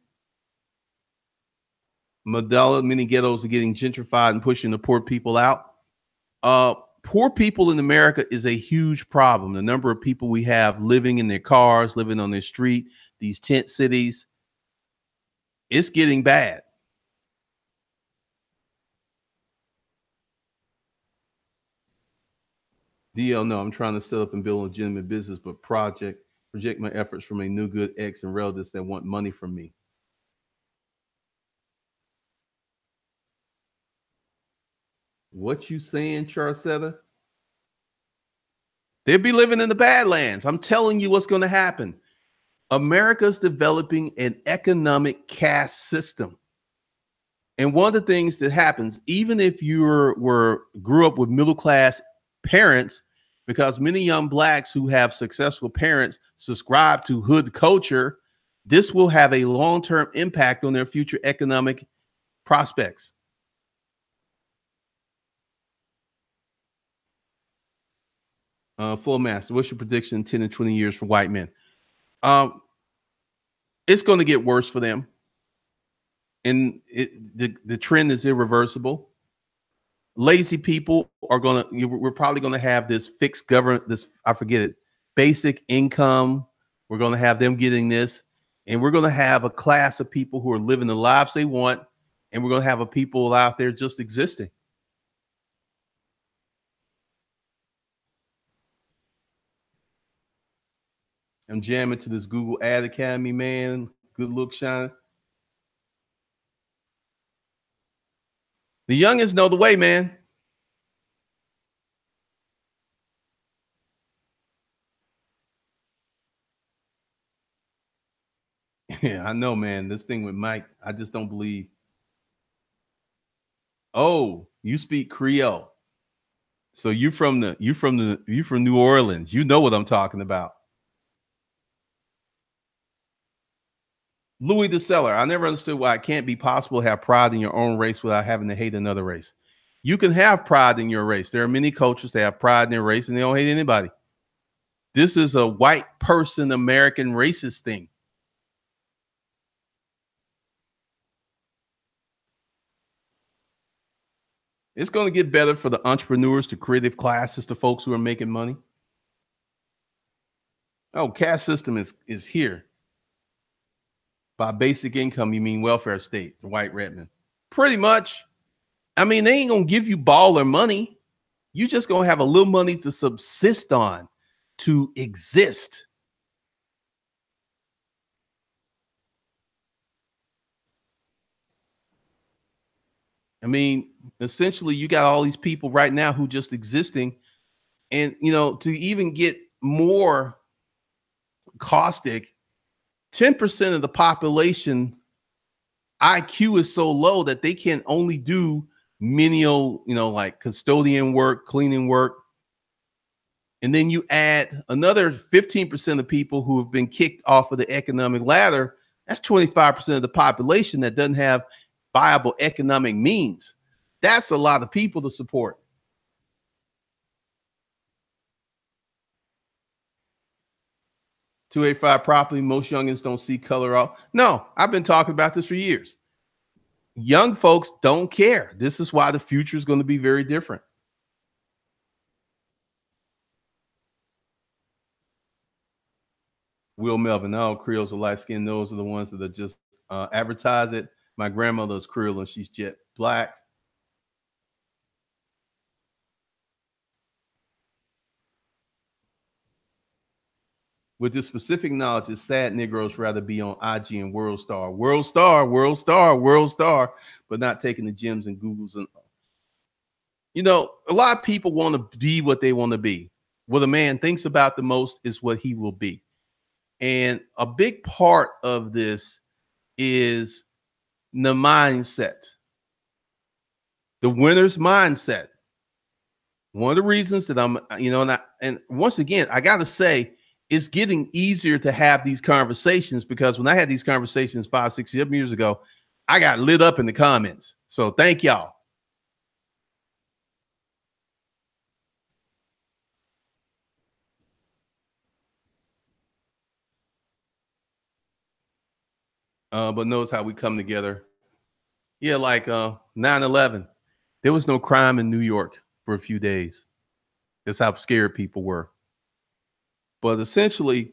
Medella, many ghettos are getting gentrified and pushing the poor people out. Uh, poor people in America is a huge problem. The number of people we have living in their cars, living on their street, these tent cities, it's getting bad. DL, no, I'm trying to set up and build a legitimate business, but project project my efforts from a new good ex and relatives that want money from me. What you saying, Charcetta? They'll be living in the Badlands. I'm telling you what's going to happen. America's developing an economic caste system. And one of the things that happens, even if you were grew up with middle class parents, because many young blacks who have successful parents subscribe to hood culture, this will have a long-term impact on their future economic prospects. Uh, full master, what's your prediction 10 and 20 years for white men? Um, it's going to get worse for them. And it, the, the trend is irreversible. Lazy people are going to, we're probably going to have this fixed government, this, I forget it, basic income. We're going to have them getting this. And we're going to have a class of people who are living the lives they want. And we're going to have a people out there just existing. I'm jamming to this Google Ad Academy, man. Good look, Sean. The youngins know the way, man. Yeah, I know, man. This thing with Mike, I just don't believe. Oh, you speak Creole. So you from the you from the you from New Orleans. You know what I'm talking about. Louis the Seller. I never understood why it can't be possible to have pride in your own race without having to hate another race. You can have pride in your race. There are many cultures that have pride in their race and they don't hate anybody. This is a white person American racist thing. It's going to get better for the entrepreneurs, the creative classes, the folks who are making money. Oh, caste system is is here. By basic income, you mean welfare state, the white Redmond. Pretty much. I mean, they ain't gonna give you baller money. You just gonna have a little money to subsist on, to exist. I mean, essentially, you got all these people right now who just existing, and you know, to even get more caustic 10% of the population IQ is so low that they can only do menial, you know, like custodian work, cleaning work. And then you add another 15% of people who have been kicked off of the economic ladder. That's 25% of the population that doesn't have viable economic means. That's a lot of people to support. 285 properly. Most youngins don't see color off. No, I've been talking about this for years. Young folks don't care. This is why the future is going to be very different. Will Melvin, no, Creoles are light skinned. Those are the ones that are just uh, advertise it. My grandmother's Creole and she's jet black. With this specific knowledge that sad Negroes rather be on IG and World Star, World Star, World Star, World Star, but not taking the gyms and Googles and you know, a lot of people want to be what they want to be. What a man thinks about the most is what he will be. And a big part of this is the mindset, the winner's mindset. One of the reasons that I'm, you know, and, I, and once again, I got to say, it's getting easier to have these conversations because when I had these conversations five, six, seven years ago, I got lit up in the comments. So thank y'all. Uh, but knows how we come together. Yeah, like uh 9-11. There was no crime in New York for a few days. That's how scared people were. But essentially,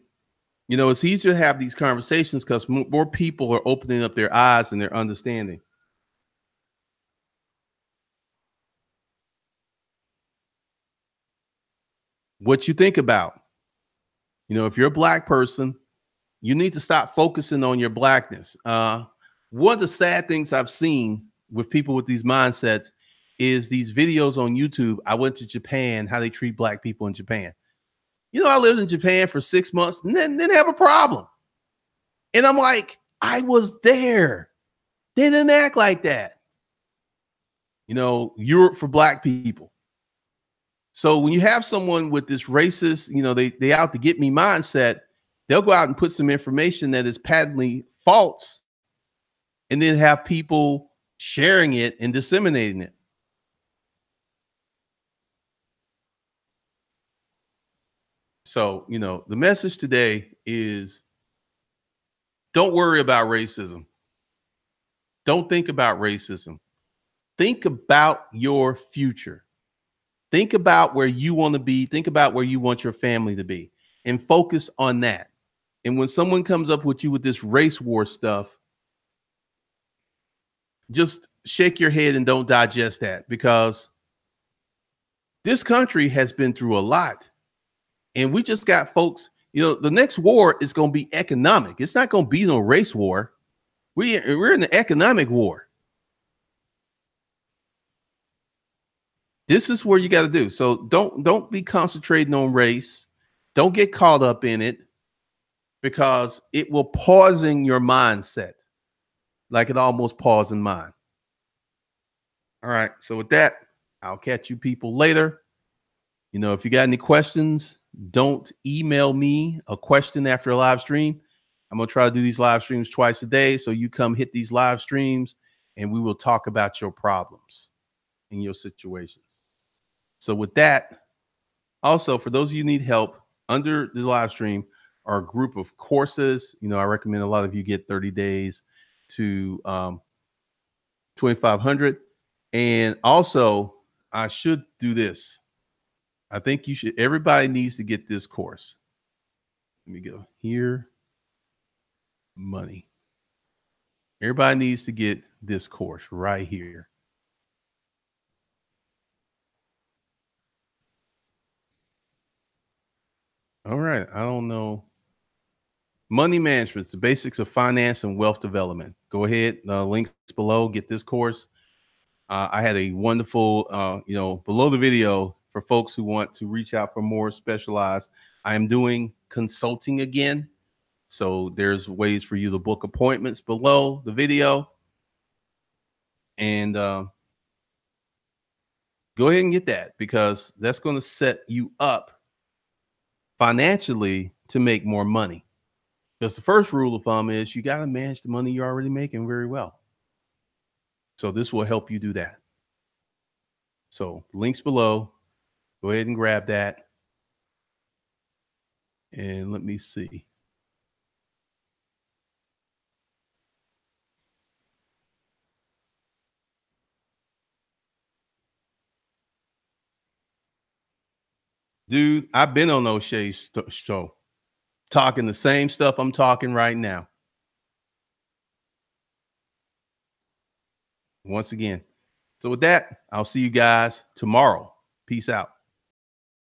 you know, it's easier to have these conversations because more people are opening up their eyes and their understanding. What you think about, you know, if you're a black person, you need to stop focusing on your blackness. Uh, one of the sad things I've seen with people with these mindsets is these videos on YouTube. I went to Japan, how they treat black people in Japan. You know, I lived in Japan for six months and then didn't have a problem. And I'm like, I was there. They didn't act like that. You know, Europe for black people. So when you have someone with this racist, you know, they they out to get me mindset, they'll go out and put some information that is patently false and then have people sharing it and disseminating it. So, you know, the message today is don't worry about racism. Don't think about racism. Think about your future. Think about where you want to be. Think about where you want your family to be and focus on that. And when someone comes up with you with this race war stuff, just shake your head and don't digest that because this country has been through a lot. And we just got folks, you know, the next war is going to be economic. It's not going to be no race war. We, we're in the economic war. This is where you got to do. So don't don't be concentrating on race. Don't get caught up in it because it will pausing your mindset like it almost paused in mine. All right. So with that, I'll catch you people later. You know, if you got any questions, don't email me a question after a live stream. I'm going to try to do these live streams twice a day. So you come hit these live streams and we will talk about your problems and your situations. So, with that, also for those of you need help under the live stream, our group of courses, you know, I recommend a lot of you get 30 days to um, 2500 and also i should do this I think you should, everybody needs to get this course. Let me go here. Money. Everybody needs to get this course right here. All right. I don't know. Money management, the basics of finance and wealth development. Go ahead. The links below. Get this course. Uh, I had a wonderful, uh, you know, below the video, for folks who want to reach out for more specialized. I am doing consulting again. So there's ways for you to book appointments below the video. And uh, go ahead and get that because that's going to set you up financially to make more money. Because the first rule of thumb is you got to manage the money you're already making very well. So this will help you do that. So links below. Go ahead and grab that. And let me see. Dude, I've been on O'Shea's show talking the same stuff I'm talking right now. Once again. So with that, I'll see you guys tomorrow. Peace out.